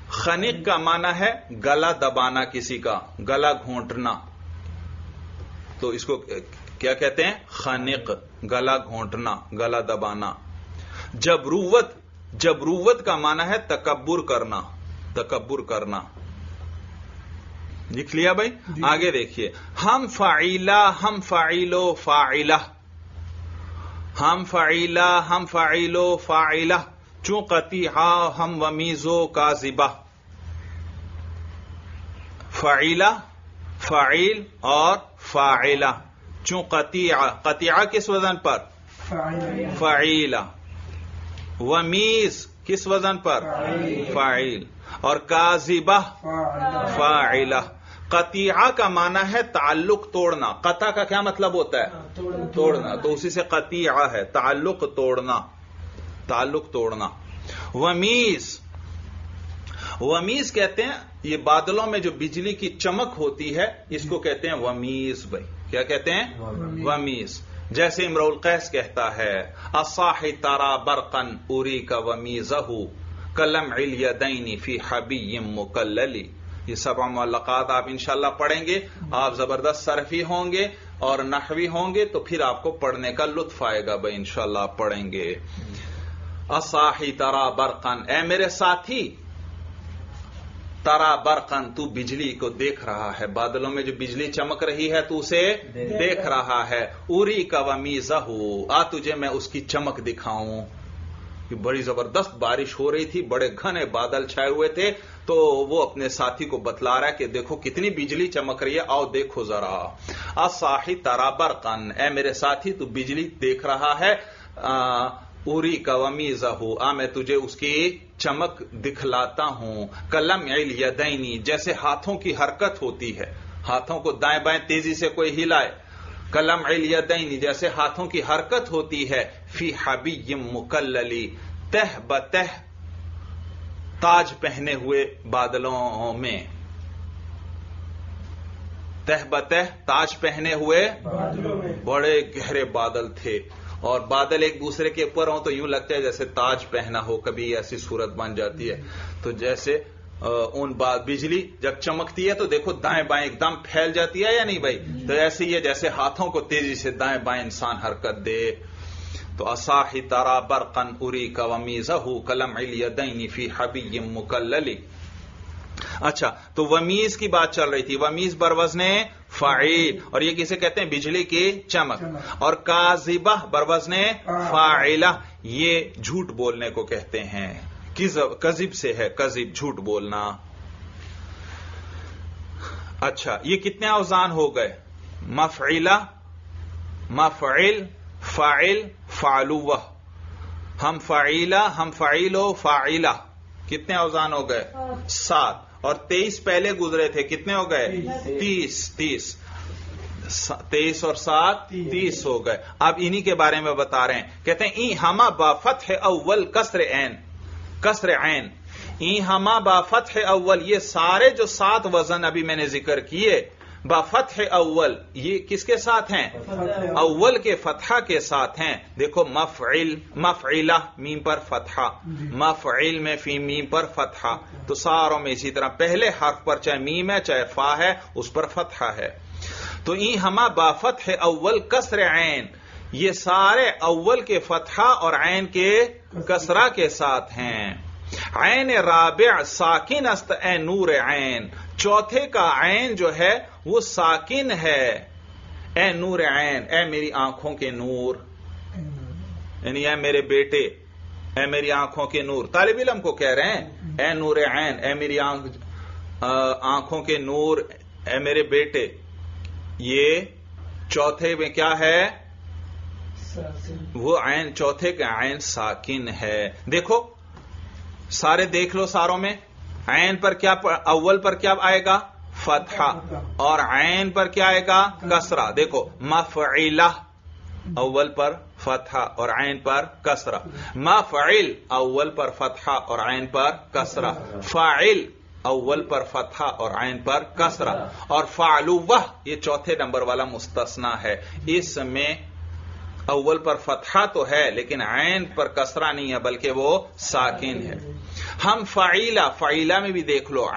خنق کا معنی ہے گلا دبانا کسی کا گلا گھونٹنا۔ تو اس کو کیا کہتے ہیں؟ خنق گلا گھونٹنا گلا دبانا۔ جبروت جبروت کا معنی ہے تکبر کرنا تکبر کرنا۔ لکھ لیا بھائی؟ آگے دیکھیے۔ ہم فعیلا ہم فعیلو فعیلہ ہم فعیلا ہم فعیلو فعیلہ چون قطیعہ ہم ومیزو کا زبا فعیلا فعیل اور فاعلہ۔ چون قطیعہ قطیعہ کس وزن پر؟ فعیلا ومیز کس وزن پر؟ فعیل اور کازبہ فاعلہ۔ قطیعہ کا معنی ہے تعلق توڑنا. قطع کا کیا مطلب ہوتا ہے؟ توڑنا. تو اسی سے قطیعہ ہے. تعلق توڑنا. تعلق توڑنا. ومیز. ومیز کہتے ہیں یہ بادلوں میں جو بجلی کی چمک ہوتی ہے اس کو کہتے ہیں ومیز بھائی. کیا کہتے ہیں؟ ومیز. جیسے امر القیس کہتا ہے اصاح تارا برقن اری کا ومیز کلم الیدین فی حبی مکللی. یہ سب معلقات آپ انشاءاللہ پڑھیں گے۔ آپ زبردست صرفی ہوں گے اور نحوی ہوں گے تو پھر آپ کو پڑھنے کا لطف آئے گا بھائی انشاءاللہ آپ پڑھیں گے۔ اصاحی ترا برقن۔ اے میرے ساتھی ترا برقن تو بجلی کو دیکھ رہا ہے۔ بادلوں میں جو بجلی چمک رہی ہے تو اسے دیکھ رہا ہے۔ اری کا ومیزہ آ تجھے میں اس کی چمک دکھاؤں۔ کہ بڑی زبردست بارش ہو رہی تھی، بڑے گھنے بادل چھائے ہوئے تھے، تو وہ اپنے ساتھی کو بتلا رہا ہے کہ دیکھو کتنی بجلی چمک رہی ہے، آؤ دیکھو ذرا۔ اصاحی ترابر قن اے میرے ساتھی، تو بجلی دیکھ رہا ہے۔ اری قومی زہو، آ، میں تجھے اس کی چمک دکھلاتا ہوں۔ کلم یدینی، جیسے ہاتھوں کی حرکت ہوتی ہے۔ ہاتھوں کو دائیں بائیں تیزی سے کوئی ہلائے۔ کلم الیدین جیسے ہاتھوں کی حرکت ہوتی ہے۔ فی حبی مکللی تہ بتہ تاج پہنے ہوئے بادلوں میں۔ تہ بتہ تاج پہنے ہوئے بڑے گہرے بادل تھے۔ اور بادل ایک دوسرے کے اوپر ہوں تو یوں لگتا ہے جیسے تاج پہنا ہو کبھی ایسی صورت بن جاتی ہے۔ تو جیسے ان بجلی جب چمکتی ہے تو دیکھو دائیں بائیں ایک دم پھیل جاتی ہے یا نہیں بھائی؟ تو ایسے ہی ہے جیسے ہاتھوں کو تیزی سے دائیں بائیں انسان حرکت دے۔ تو اصاحی تارا برقن اری کا ومیز کلم الیدین فی حبی مکللی اچھا تو ومیز کی بات چل رہی تھی۔ ومیز بروزن فعیل اور یہ کسے کہتے ہیں؟ بجلی کی چمک۔ اور کازبہ بروزن فاعلہ۔ یہ جھوٹ بولنے کو کہتے ہیں۔ کزب سے ہے۔ کزب جھوٹ بولنا۔ اچھا یہ کتنے اوزان ہو گئے؟ مفعلہ، مفعل فاعل فعلوہ۔ ہم فعیلہ، ہم فعیلو فاعلہ۔ کتنے اوزان ہو گئے؟ سات۔ اور تیئیس پہلے گزرے تھے، کتنے ہو گئے؟ تیس تیس۔ تیئیس اور سات، تیس ہو گئے۔ اب انہی کے بارے میں بتا رہے ہیں۔ کہتے ہیں، ای ہما با فتح اول کسر این کسر عین۔ ای ہما با فتح اول۔ یہ سارے جو سات وزن ابھی میں نے ذکر کیے با فتح اول، یہ کس کے ساتھ ہیں؟ اول کے فتح کے ساتھ ہیں۔ دیکھو، مفعل، مفعلہ، میم پر فتح مفعل میں فی، میم پر فتح تو ساروں میں اسی طرح، پہلے حرف پر چاہے میم ہے، چاہے فا ہے، اس پر فتح ہے۔ تو ای ہما با اول کسر عین۔ یہ سارے اول کے فتح اور عین کے کسرا کے ساتھ ہیں۔ عین رابع ساکن است، اے نور عین۔ چوتھے کا عین جو ہے وہ ساکن ہے۔ اے نور عین، اے میری آنکھوں کے نور۔ یعنی اے میرے بیٹے، اے میری آنکھوں کے نور۔ طالب علم کو کہہ رہے ہیں، اے نور عین، اے میری آنکھوں کے نور، اے میرے بیٹے۔ یہ چوتھے میں کیا ہے؟ وہ عین، چوتھے کا عین ساکن ہے۔ دیکھو، سارے دیکھ لو ساروں میں۔ عین پر کیا اول پر کیا آئے گا؟ فتح اور عین پر کیا آئے گا؟ کسرا دیکھو، مفعلہ. اول پر فتح اور عین پر کسرا مفعل، اول پر فتح اور عین پر کسرا فاعل اول پر فتح اور عین پر کسرا اور فعلو یہ چوتھے نمبر والا مستثنا ہے. اس میں اول پر فتحہ تو ہے، لیکن عین پر کسرا نہیں ہے، بلکہ وہ ساکن ہے. ہم فعیلہ فعیلہ میں بھی دیکھ لو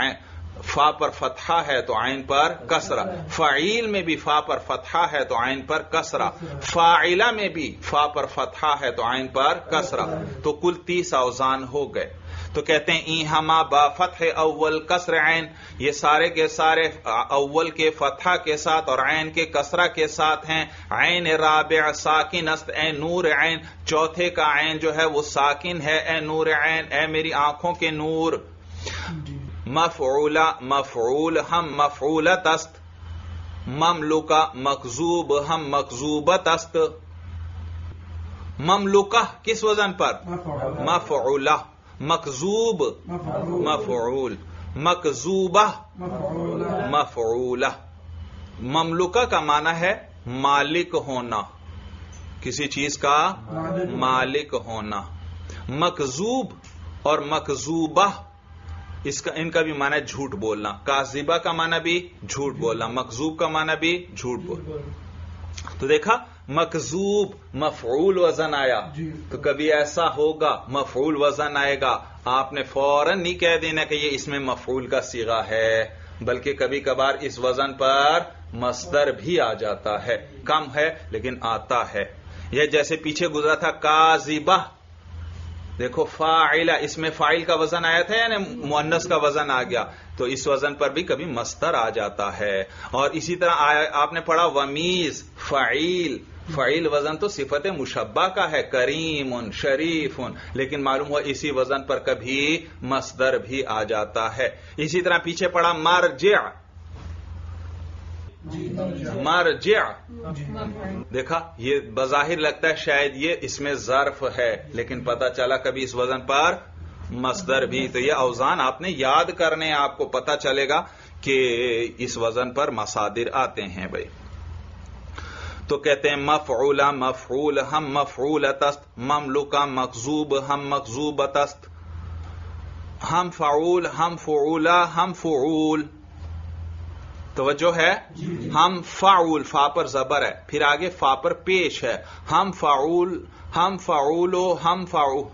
فا پر فتحہ ہے تو عین پر کسرا فعیل میں بھی فا پر فتحہ ہے تو عین پر کسرا فاعلہ میں بھی فا پر فتحہ ہے تو عین پر کسرا تو کل تیس اوزان ہو گئے۔ تو کہتے ہیں ای ہما با فتح اول کسر عین. یہ سارے کے سارے اول کے فتح کے ساتھ اور عین کے کسرہ کے ساتھ ہیں. عین رابع ساکن است اے نور عین. چوتھے کا عین جو ہے وہ ساکن ہے. اے نور عین اے میری آنکھوں کے نور. مفعولہ مفعول ہم مفعولت است. مملوکہ مقزوب ہم مقزوبت است. مملوکہ کس وزن پر؟ مفعولہ مقزوب. مفعول. مقزوبہ. مفعولہ. مملوکہ کا معنی ہے مالک ہونا. کسی چیز کا مالک ہونا. مقزوب اور مقزوبہ. اس کا ان کا بھی معنی ہے جھوٹ بولنا. کازیبہ کا معنی بھی جھوٹ بولنا. مقزوب کا معنی بھی جھوٹ بولنا. تو دیکھا مقزوب مفعول وزن آیا۔ تو کبھی ایسا ہوگا مفعول وزن آئے گا۔ آپ نے فوراً نہیں کہہ دینا کہ یہ اس میں مفعول کا سیگا ہے بلکہ کبھی کبھار اس وزن پر مصدر بھی آ جاتا ہے۔ کم ہے لیکن آتا ہے۔ یہ جیسے پیچھے گزرا تھا کازیبہ دیکھو فاعلہ اس میں فائل کا وزن آیا تھا یعنی مونس کا وزن آ گیا۔ تو اس وزن پر بھی کبھی مستر آ جاتا ہے۔ اور اسی طرح آپ نے پڑھا ومیز فعیل۔ فعیل وزن تو صفت مشبہ کا ہے، کریم، شریف۔ لیکن معلوم ہوا اسی وزن پر کبھی مصدر بھی آ جاتا ہے۔ اسی طرح پیچھے پڑا مرجع۔ مرجع۔ دیکھا، یہ بظاہر لگتا ہے شاید یہ اس میں ظرف ہے، لیکن پتا چلا کبھی اس وزن پر مصدر بھی۔ تو یہ اوزان آپ نے یاد کرنے، آپ کو پتا چلے گا کہ اس وزن پر مسادر آتے ہیں بھائی۔ تو کہتے ہیں مفعول مفعول، ہم مفعول تست مملکا مقزوب ہم مقزوب تست. ہم فعول، ہم فعولا ہم فعول. توجہ ہے؟ ہم فعول، فا پر زبر ہے. پھر آگے فا پر پیش ہے. ہم فعول، ہم فعولو، ہم فعول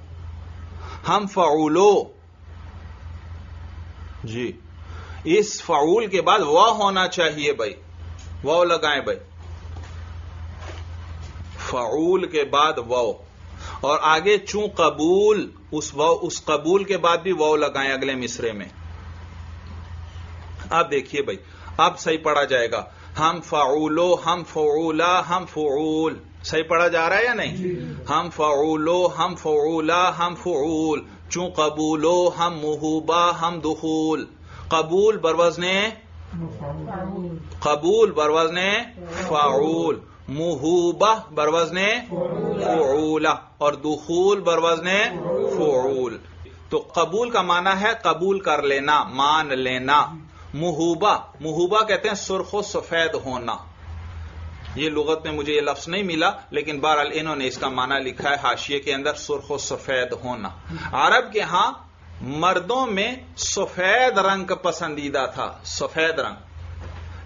ہم فعولو. جی. اس فعول کے بعد وہ ہونا چاہیے بھائی. وہ لگائیں بھائی. فعول کے بعد وہ اور آگے چوں قبول اس اس قبول کے بعد بھی وہ لگائیں اگلے مصرے میں۔ اب دیکھیے بھائی اب صحیح پڑھا جائے گا۔ ہم فعولو ہم فعولا ہم فعول۔ صحیح پڑھا جا رہا ہے یا نہیں؟ ہم فعولو ہم فعولا ہم فعول۔ چوں قبولو ہم محوبہ ہم دخول۔ قبول بروزن قبول بروزن فعول۔ محوبہ بروزن فعولہ اور دخول بروزن فعول۔ تو قبول کا معنی ہے قبول کر لینا، مان لینا۔ محوبہ محوبہ کہتے ہیں سرخ و سفید ہونا۔ یہ لغت میں مجھے یہ لفظ نہیں ملا، لیکن بہرحال انہوں نے اس کا معنی لکھا ہے حاشیے کے اندر سرخ و سفید ہونا۔ عرب کے ہاں مردوں میں سفید رنگ پسندیدہ تھا، سفید رنگ۔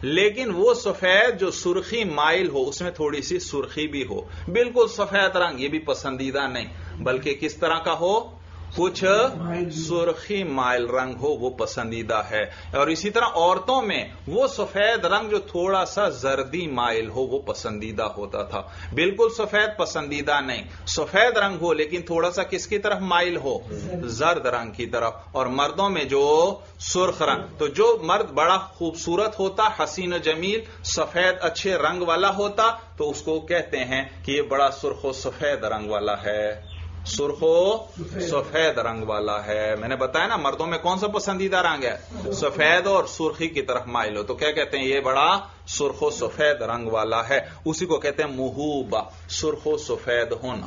لیکن وہ سفید جو سرخی مائل ہو، اس میں تھوڑی سی سرخی بھی ہو۔ بالکل سفید رنگ، یہ بھی پسندیدہ نہیں، بلکہ کس طرح کا ہو؟ کچھ سرخی مائل رنگ ہو، وہ پسندیدہ ہے۔ اور اسی طرح عورتوں میں وہ سفید رنگ جو تھوڑا سا زردی مائل ہو، وہ پسندیدہ ہوتا تھا۔ بالکل سفید پسندیدہ نہیں۔ سفید رنگ ہو، لیکن تھوڑا سا کس کی طرف مائل ہو؟ زرد رنگ کی طرف۔ اور مردوں میں جو سرخ رنگ، تو جو مرد بڑا خوبصورت ہوتا، حسین و جمیل، سفید اچھے رنگ والا ہوتا، تو اس کو کہتے ہیں کہ یہ بڑا سرخ و سفید رنگ والا ہے۔ سرخو سفید رنگ والا ہے۔ میں نے بتایا نا، مردوں میں کون سا پسندیدہ رنگ ہے؟ سفید اور سرخی کی طرف مائل ہو۔ تو کیا کہتے ہیں؟ یہ بڑا سرخ و سفید رنگ والا ہے۔ اسی کو کہتے ہیں محوبہ، سرخ و سفید ہونا۔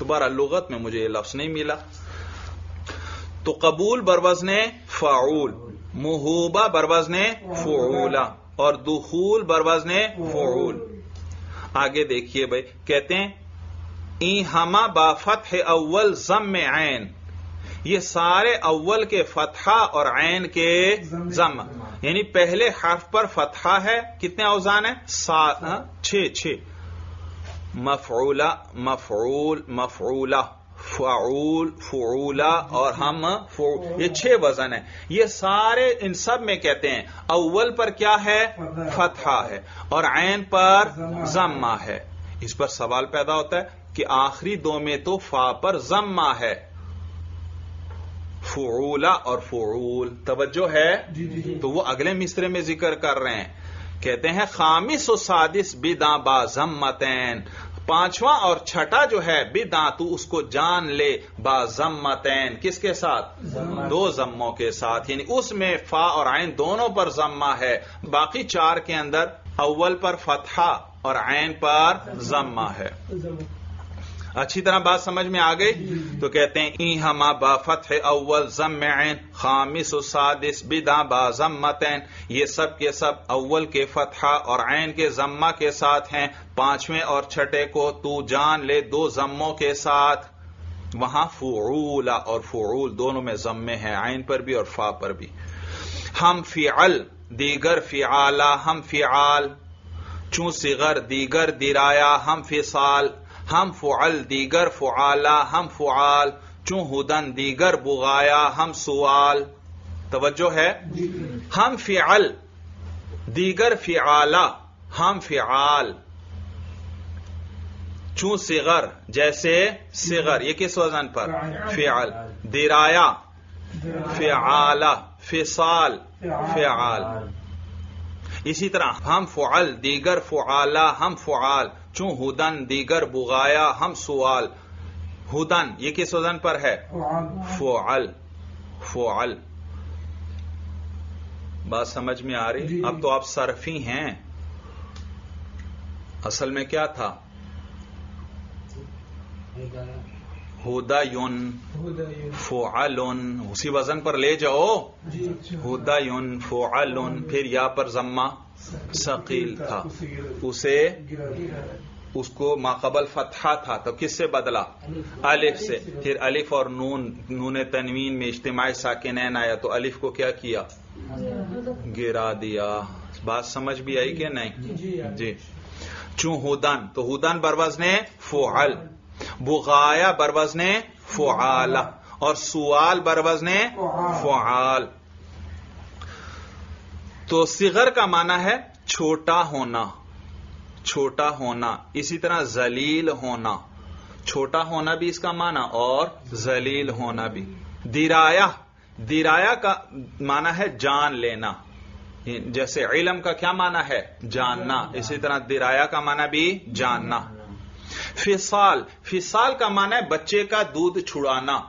دوبارہ لغت میں مجھے یہ لفظ نہیں ملا۔ تو قبول بروزن فعول، محوبہ بروزن فعولا اور دخول بروزن فعول۔ آگے دیکھیے بھائی، کہتے ہیں ہما با فتح اول ضم عین۔ یہ سارے اول کے فتحہ اور عین کے ضم۔ یعنی پہلے حرف پر فتحہ ہے۔ کتنے اوزان ہیں؟ سات ہاں؟ چھ چھ۔ مفعولہ، مفعول، مفعولہ، فعول فعولا اور ہم یہ چھ وزن ہیں۔ یہ سارے ان سب میں کہتے ہیں۔ اول پر کیا ہے؟ فتحہ ہے۔ اور عین پر ضمہ ہے۔ اس پر سوال پیدا ہوتا ہے۔ کہ آخری دو میں تو فا پر ضمہ ہے۔ فعولا اور فعول۔ توجہ ہے؟ تو وہ اگلے مصرے میں ذکر کر رہے ہیں۔ کہتے ہیں خامس و سادس بدا با ضمتین۔ پانچواں اور چھٹا جو ہے بدا تو اس کو جان لے با ضمتین۔ کس کے ساتھ؟ دو ضموں کے ساتھ۔ یعنی اس میں فا اور عین دونوں پر ضمہ ہے۔ باقی چار کے اندر اول پر فتحہ اور عین پر ضمہ ہے۔ اچھی طرح بات سمجھ میں آ گئی؟ تو کہتے ہیں، ای ہما با فتح اول ضم عین خامس و سادس بدا با ضمتین یہ سب کے سب اول کے فتحہ اور عین کے ضمہ کے ساتھ ہیں۔ پانچویں اور چھٹے کو تو جان لے دو ضموں کے ساتھ۔ وہاں فعولا اور فعول دونوں میں ضمے ہیں، عین پر بھی اور فا پر بھی۔ ہم فعل، دیگر فعالا، ہم فعال۔ چون صغر، دیگر درایا، ہم فصال۔ ہم فعل دیگر فعالا، ہم فعال چون ہدن دیگر بغایا، ہم سوال۔ توجہ ہے؟ ہم فعل دیگر فعالا، ہم فعال۔ چون صغر، جیسے صغر، یہ کس وزن پر؟ فعل۔ درایا۔ فعالا، فصال، فعال۔ اسی طرح ہم فعل دیگر فعالا، ہم فعال۔ چوں ہدن دیگر بغایا ہم سوال۔ ہدن یہ کس وزن پر ہے؟ فعل فعل۔ بات سمجھ میں آ رہی؟ اب تو آپ صرفی ہیں۔ اصل میں کیا تھا؟ ہدا یون هدى فعلن اسی وزن پر لے جاؤ۔ جی ہدا یون فعلن پھر یا پر ضمہ ثقیل تھا۔ اسے اس کو ماقبل فتحہ تھا تو کس سے بدلا؟ الف سے۔ پھر الف اور نون نون تنوین میں اجتماعی ساکنین آیا تو الف کو کیا کیا؟ گرا دیا۔ بات سمجھ بھی آئی کہ نہیں؟ جی جی چوں ہدن تو ہدن بروز نے فعل بغایا بروز نے فعال۔ اور سوال بروز نے فعال۔ تو صغر کا معنی ہے چھوٹا ہونا۔ چھوٹا ہونا، اسی طرح ذلیل ہونا۔ چھوٹا ہونا بھی اس کا معنی، اور ذلیل ہونا بھی۔ درایا درایا کا معنی ہے جان لینا۔ جیسے علم کا کیا معنی ہے؟ جاننا۔ اسی طرح درایا کا معنی بھی جاننا۔ فصال فصال کا معنی ہے بچے کا دودھ چھڑانا۔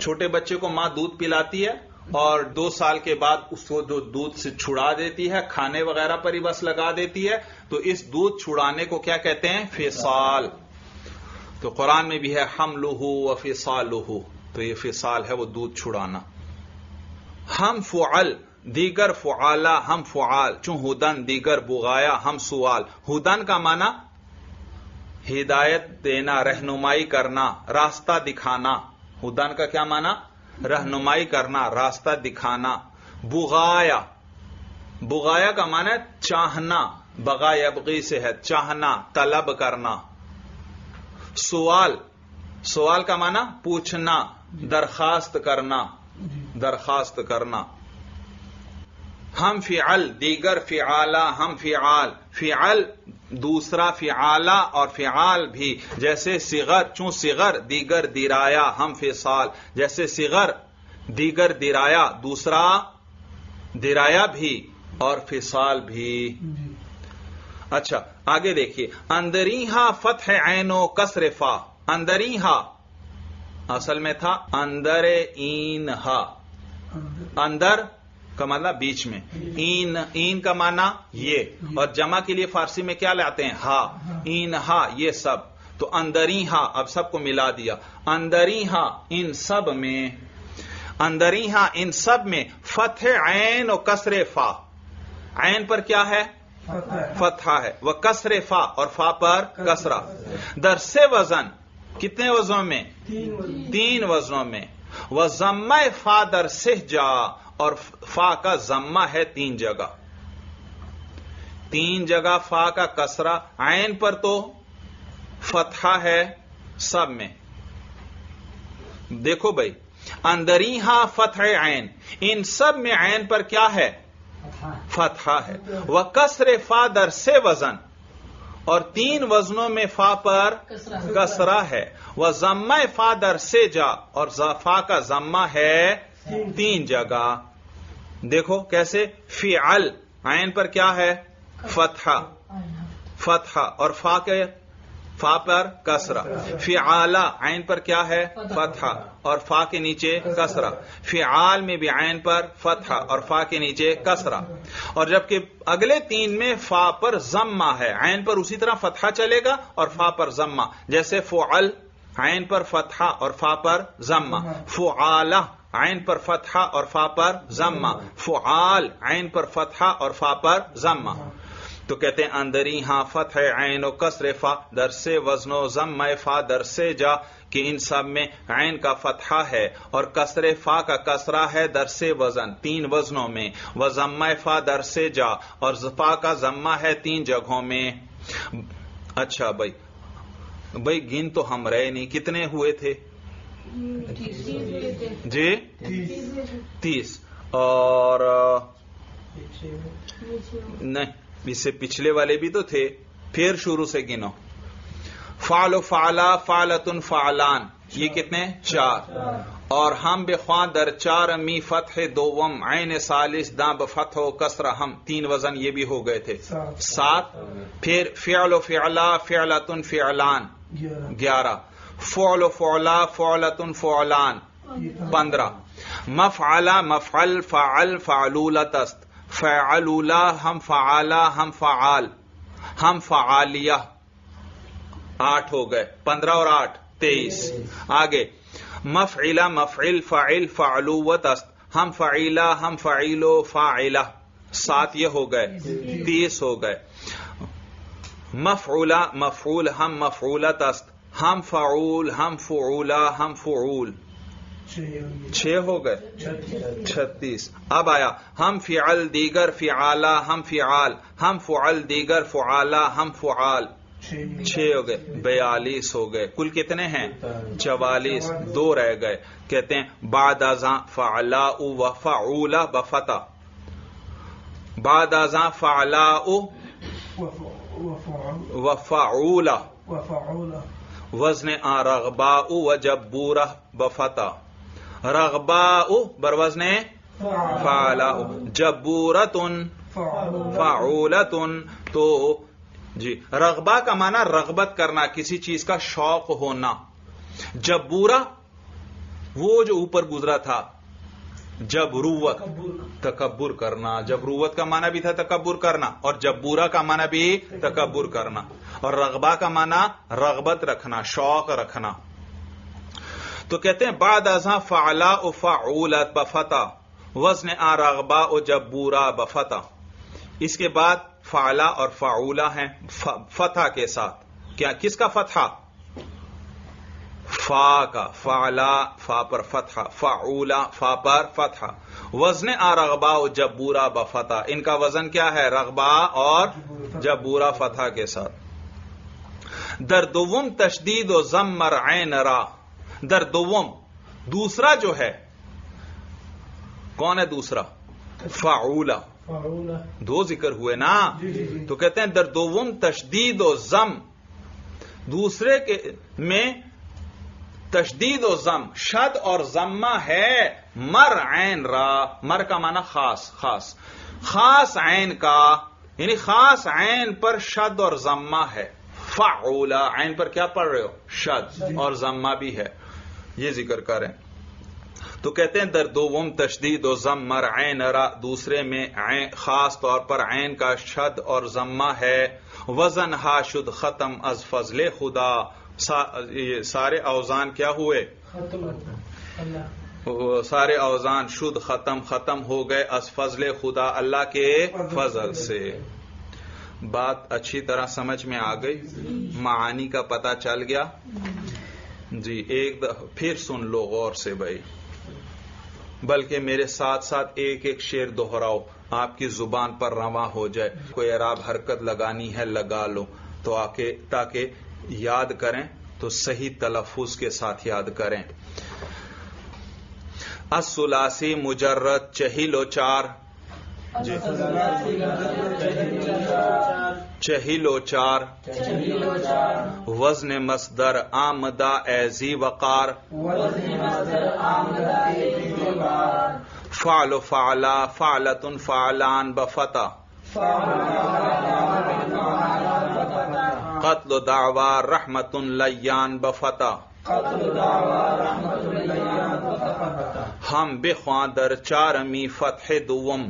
چھوٹے بچے کو ماں دودھ پلاتی ہے اور دو سال کے بعد اس کو جو دودھ سے چھڑا دیتی ہے، کھانے وغیرہ پر ہی بس لگا دیتی ہے۔ تو اس دودھ چھڑانے کو کیا کہتے ہیں؟ فصال۔ تو قرآن میں بھی ہے ہم لوہو و فصال تو یہ فصال ہے، وہ دودھ چھڑانا۔ ہم فعل، دیگر فعالا، ہم فعال۔ چون ہدن، دیگر بغایا، ہم سوال۔ ہدن کا معنی ہدایت دینا، رہنمائی کرنا، راستہ دکھانا۔ ہدن کا کیا معنی؟ رہنمائی کرنا، راستہ دکھانا، بغایا۔ بغایا کا معنی چاہنا بغا یبغی سے ہے، چاہنا، طلب کرنا۔ سوال سوال کا معنی پوچھنا، درخواست کرنا درخواست کرنا۔ ہم فعل، دیگر فعالا، ہم فعال، فعل دوسرا فعالا اور فعال بھی، جیسے صغر چون صغر، دیگر درایا ہم فصال، جیسے صغر، دیگر درایا دوسرا درایا بھی اور فصال بھی۔ اچھا آگے دیکھیے، اندریہا فتح عین و کسر فا، اندریہا، اصل میں تھا اندر این ہا اندر کا مطلب بیچ میں۔ این این کا معنی یہ۔ اور جمع کے لیے فارسی میں کیا لاتے ہیں؟ ہا۔ این، ہا، یہ سب۔ تو اندری ہا، اب سب کو ملا دیا۔ اندری ہا، ان سب میں۔ اندری ہا، ان سب میں۔ فتح، عین و کسر فا۔ عین پر کیا ہے؟ فتح ہے۔ وہ کسر فا اور فا پر کسرا در سے وزن کتنے وزنوں میں؟ تین وزنوں میں۔ وہ ضمہ فا در سہ جا۔ اور فا کا ضمہ ہے تین جگہ۔ تین جگہ فا کا کسرا عین پر تو فتحہ ہے سب میں۔ دیکھو بھائی اندری ہاں فتح عین، ان سب میں عین پر کیا ہے؟ فتحہ ہے۔ وہ کسر فا در سے وزن، اور تین وزنوں میں فا پر کسرا ہے۔ وہ ضمہ فا در سے جا، اور فا کا ضمہ ہے تین جگہ۔ دیکھو کیسے فی عین پر کیا ہے؟ فتحہ. فتحہ. اور فا کے فا پر کسرا فی عین پر کیا ہے؟ فتحہ. اور فا کے نیچے کسرا فی میں بھی عین پر فتحہ اور فا کے نیچے کسرا اور جبکہ اگلے تین میں فا پر ضمہ ہے، عین پر اسی طرح فتحہ چلے گا اور فا پر ضمہ. جیسے فعل عین پر فتحہ اور فا پر ضمہ. فعالہ عین پر فتحہ اور فا پر ضمہ۔ فعال عین پر فتحہ اور فا پر ضمہ۔ تو کہتے ہیں اندری ہاں فتح عین و کسر فا، در سے وزن و ضم فا، در سے جا، کہ ان سب میں عین کا فتحہ ہے اور کسر فا کا کسرا ہے در سے وزن، تین وزنوں میں۔ وہ ضم فا، در سے جا، اور فا کا ضمہ ہے تین جگہوں میں۔ اچھا بھائی بھائی گن تو ہم رہے نہیں، کتنے ہوئے تھے؟ جی؟ تیس۔ اور نہیں، اس سے پچھلے والے بھی تو تھے۔ پھر شروع سے گنو۔ فعل و فعلا فعلتن فعلان۔ یہ کتنے؟ چار۔ اور ہم بے خواں در چار می فتح دوم عین سالس داں بفتح و کسر ہم۔ تین وزن یہ بھی ہو گئے تھے۔ سات۔ پھر فعل و فعلا فعلتن فعلان۔ گیارہ۔ فعل و فعلا فعلتن فعلان. پندرہ. مفعلا مفعل فعل فعلولت است فعلولا ہم فعالا ہم فعال. ہم فعالیہ. آٹھ ہو گئے. پندرہ اور آٹھ. تیئیس. آگے. مفعلا مفعل فعل فعلوت است ہم فعیلا ہم فعیلو فاعلہ. سات یہ ہو گئے. تیس ہو گئے. مفعولا مفعول ہم مفعولت است ہم فعول، ہم فعولا، ہم فعول۔ چھ ہو گئے۔ چھتیس۔ اب آیا۔ ہم فعل دیگر فعالا، ہم فعال۔ ہم فعل دیگر فعالا، ہم فعال۔ چھ ہو گئے۔ بیالیس ہو گئے۔ کل کتنے ہیں؟ چوالیس۔ دو رہ گئے۔ کہتے ہیں، بعد ازاں فعلا و فعولا بفتا۔ بعد ازاں فعلا و فعولا وزن آ رغبا و جبورہ بفتا۔ رغبا بر وزن فعلا جبورتن فعولتن۔ تو جی رغبا کا معنی رغبت کرنا، کسی چیز کا شوق ہونا۔ جبورہ، وہ جو اوپر گزرا تھا جبروت تکبر کرنا۔ جبروت کا معنی بھی تھا تکبر کرنا، اور جبورا کا معنی بھی تکبر کرنا۔ اور رغبا کا معنی رغبت رکھنا، شوق رکھنا۔ تو کہتے ہیں، بعد ازاں فعلا او فعولت بفتا۔ وزن آ رغبا او جبورا بفتا۔ اس کے بعد فعلا اور فعولا ہیں فتح کے ساتھ۔ کیا کس کا فتح فا کا فعلا فا پر فتح فعولا فا پر فتح۔ وزن آ رغبا و جبورا بفتح ان کا وزن کیا ہے؟ رغبا اور جبورا فتح کے ساتھ۔ در دوم تشدید و زمر عین را۔ در دوم دوسرا جو ہے کون ہے دوسرا؟ فعولا دو ذکر ہوئے نا؟ تو کہتے ہیں در دوم تشدید و زم۔ دوسرے کے میں تشدید و زم شد اور زمہ ہے مر عین را، مر کا معنی خاص خاص۔ خاص عین کا یعنی خاص عین پر شد اور زمہ ہے۔ فعولا عین پر کیا پڑھ رہے ہو؟ شد اور زمہ بھی ہے۔ یہ ذکر کریں تو کہتے ہیں در دوم تشدید و زم مر عین را۔ دوسرے میں خاص طور پر عین کا شد اور ضمہ ہے۔ وزن ہا، شد ختم از فضل خدا۔ سارے اوزان کیا ہوئے؟ سارے اوزان شد ختم ختم ہو گئے از فضل خدا اللہ کے فضل سے۔ بات اچھی طرح سمجھ میں آ گئی۔ معانی کا پتہ چل گیا۔ جی ایک پھر سن لو غور سے بھائی۔ بلکہ میرے ساتھ ساتھ ایک ایک شیر دوہراؤ آپ کی زبان پر رواں ہو جائے۔ کوئی عراب حرکت لگانی ہے لگا لو۔ تو آکے تاکہ یاد کریں تو صحیح تلفظ کے ساتھ یاد کریں۔ اسلاسی مجرد چہیلو چار۔ چہیلو چار۔ وزن مصدر آمدہ ایزی وقار۔ فعل فعلا فعلت فعلان بفتح قتل دعوی رحمت لیان بفتح ہم بخواں در چارمی فتح دوم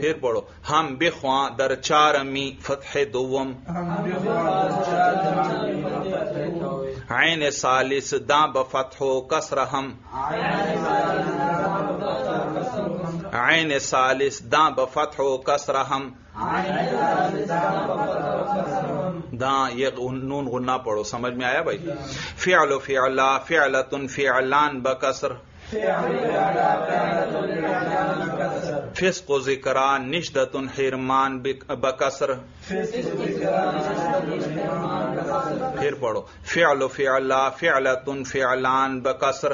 پھر پڑھو، ہم بخواں در چارمی فتح دوم عین سالس داں بفتح و کسر ہم عین سالس داں بفتح و کسر ہم. داں یہ نون غنہ پڑھو، سمجھ میں آیا بھائی؟ فعل و فعلا، فعلتن فعلان بکسر فسق و ذکران نشدتن حرمان بکسر پھر پڑھو. فعل و فعلا فعلتن فعلان بکسر.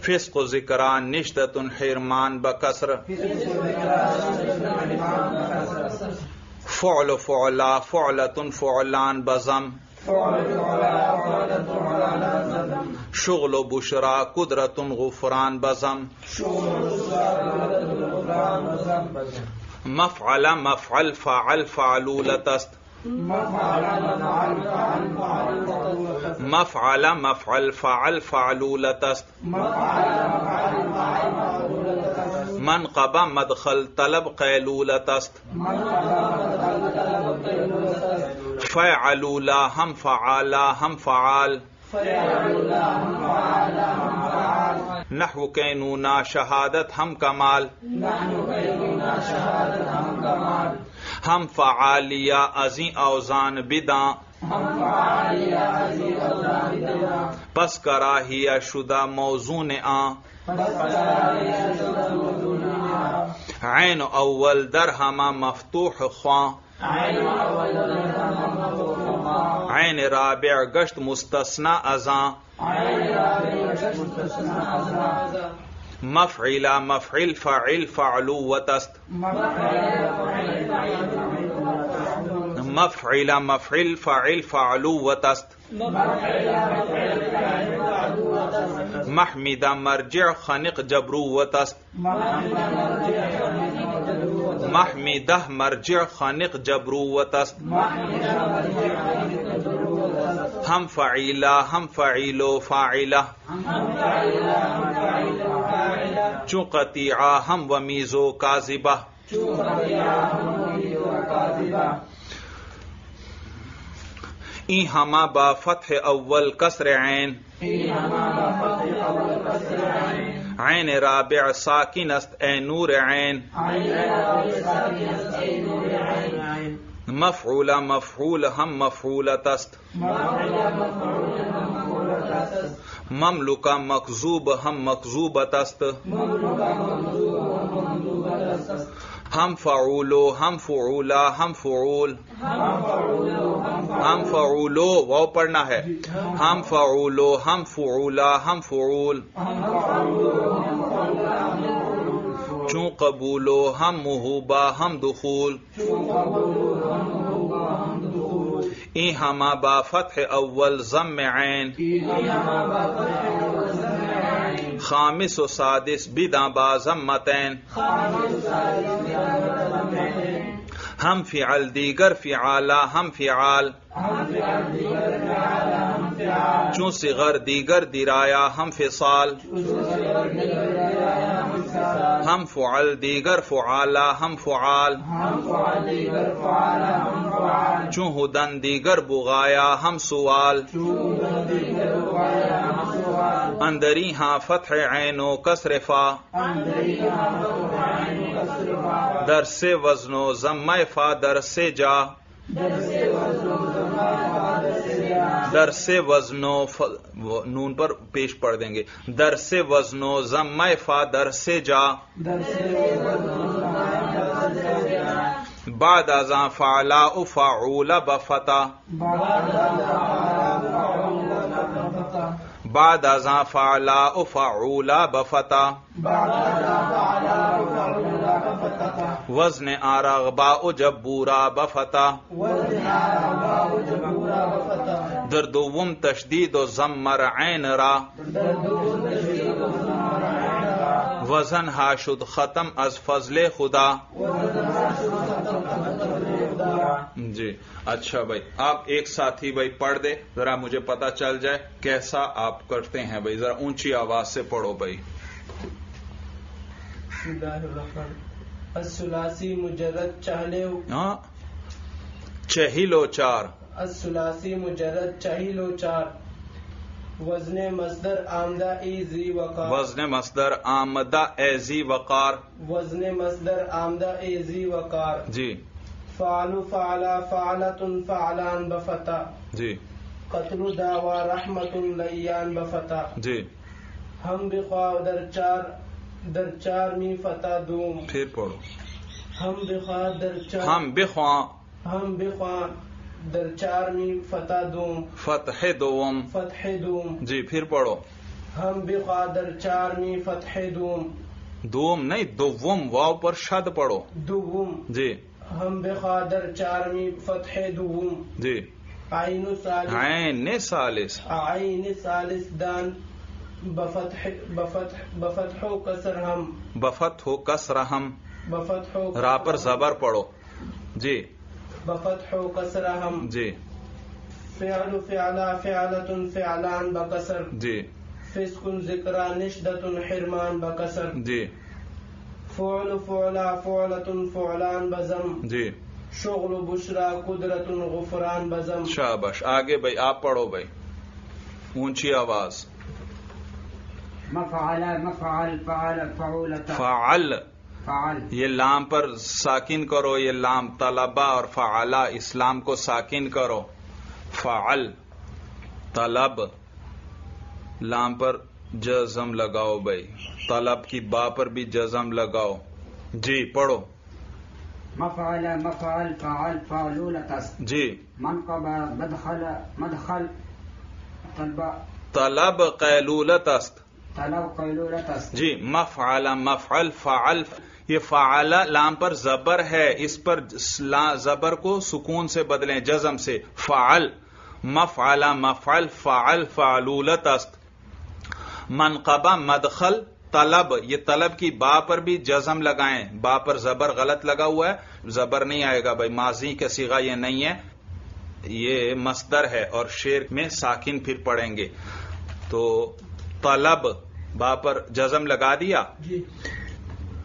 فسق و ذکران نشدتن حرمان بکسر. فعل و فعلا فعلتن فعلان بزم. شغل و بشرا قدرت غفران بزم. مفعل مفعل فعل فعلولت است مفعل مفعل فعل فعلولت است منقب مدخل طلب قیلولت است فعلوا لا هم فعال لا هم فعال نحو كينونا شهادة هم كمال نحو كينونا هم كمال هم فعاليا ازي اوزان بدا هم فعاليا ازي اوزان بدا پس کراہیہ شدہ موزون آن عین اول درہما مفتوح خوان عین رابع گشت مستثنا ازاں. مفعلا مفعل فعل فعلو وتست. مفعلا مفعل فعل فعلو وتست. محمد مرجع خنق جبرو وتست. محمده مرجع خنق جبرو وتست ہم فعیلا ہم فعیلو فاعلہ. چون قطیعہ، ہم ومیزو کاذبہ. این ہما با فتح اول کسر عین. عین رابع ساکن است اے نور عین مفعول مفعول ہم مفعولت است مملک مکذوب ہم مکذوبت است ہم فعولو، ہم فعولا، ہم فعول۔ ہم فعولو وہ پڑھنا ہے۔ ہم فعولو، ہم فعولا، ہم فعول۔ چون قبولو، ہم محوبہ ہم دخول۔ این ہما با فتح اول، ضم عین۔ خامس و سادس بداں با ضمتین ہم فعل دیگر فعالا ہم فعال. چون صغر دیگر درایا، ہم فصال. ہم فعل دیگر فعالا ہم فعال. چون ہدن دیگر بغایا، ہم سوال. اندری ہاں فتح عین و کسر فا در سے وزن و ضمہ فا در سے جا۔ در سے وزن و ف... نون پر پیش پڑھ دیں گے۔ در سے وزن و ضمہ فا در سے جا۔ بعد ازاں فعلا فعول بفتا۔ بعد ازاں فعلا فعول بفتا. وزن آرغبا جبورا بفتا. در دوم تشدید و زمر عین را. وزن ہا شد ختم از فضل خدا. جی اچھا بھائی آپ ایک ساتھ ہی بھائی پڑھ دے ذرا مجھے پتا چل جائے کیسا آپ کرتے ہیں بھائی ذرا اونچی آواز سے پڑھو بھائی۔ مجرد چہلے ہاں چہیلو چار۔ الثلاثی مجرد چہلو چار۔ وزن مصدر آمدہ ای زی وقار۔ وزن مصدر آمدہ ایزی وقار۔ وزن مصدر آمدہ ای زی وقار۔ جی۔ فعل فعلا فعلت فعلان بفتا. جی. قتل دعوا رحمت لیان بفتا. جی. ہم بخوا در چار در چار می فتا دوم. پھر پڑھو. ہم بخوا در چار ہم بخواں ہم بخوا در چار می فتا دوم. فتح دوم. فتح دوم. جی پھر پڑھو. ہم بخوا در چار می فتح دوم. دوم نہیں دوم واو پر شد پڑھو. دوم. جی ہم بخوا در چار می فتح دوم جی۔ عين ثالث۔ عین سالس عين ثالث دان۔ بفتح بفتح بفتح و کسر ہم۔ بفت ہو کس رحم بفتح و را پر زبر پڑھو۔ جی۔ بفتح و کسر ہم۔ جی۔ فعل فعلا فعلة فعلان بکسر۔ جی۔ فسق ذکرا نشدة حرمان بکسر۔ جی۔ فعل فعلا فعلة فعلان بزم. جی. شغل بشرا قدرت غفران بزم. شابش آگے بھائی آپ پڑھو بھائی. اونچی آواز. مفعل مفعل فعل فعل. فعل. یہ لام پر ساکن کرو یہ لام طلبہ اور فعلا اسلام کو ساکن کرو. فعل طلب. لام پر جزم لگاؤ بھائی۔ طلب کی با پر بھی جزم لگاؤ۔ جی پڑھو۔ مفعل مفعل فعل فعلولة۔ جی۔ منقب مدخل مدخل۔ طلب طلب قیلولت است۔ طلب قيلولة جی مفعل مفعل فعل۔ یہ فعل لام پر زبر ہے۔ اس پر زبر کو سکون سے بدلیں جزم سے۔ فعل۔ مفعل مفعل فعل فعلولت است۔ منقبہ مدخل طلب یہ طلب کی با پر بھی جزم لگائیں۔ با پر زبر غلط لگا ہوا ہے۔ زبر نہیں آئے گا بھائی ماضی کا سیغہ یہ نہیں ہے۔ یہ مصدر ہے اور شیر میں ساکن پھر پڑیں گے۔ تو طلب با پر جزم لگا دیا؟ جی۔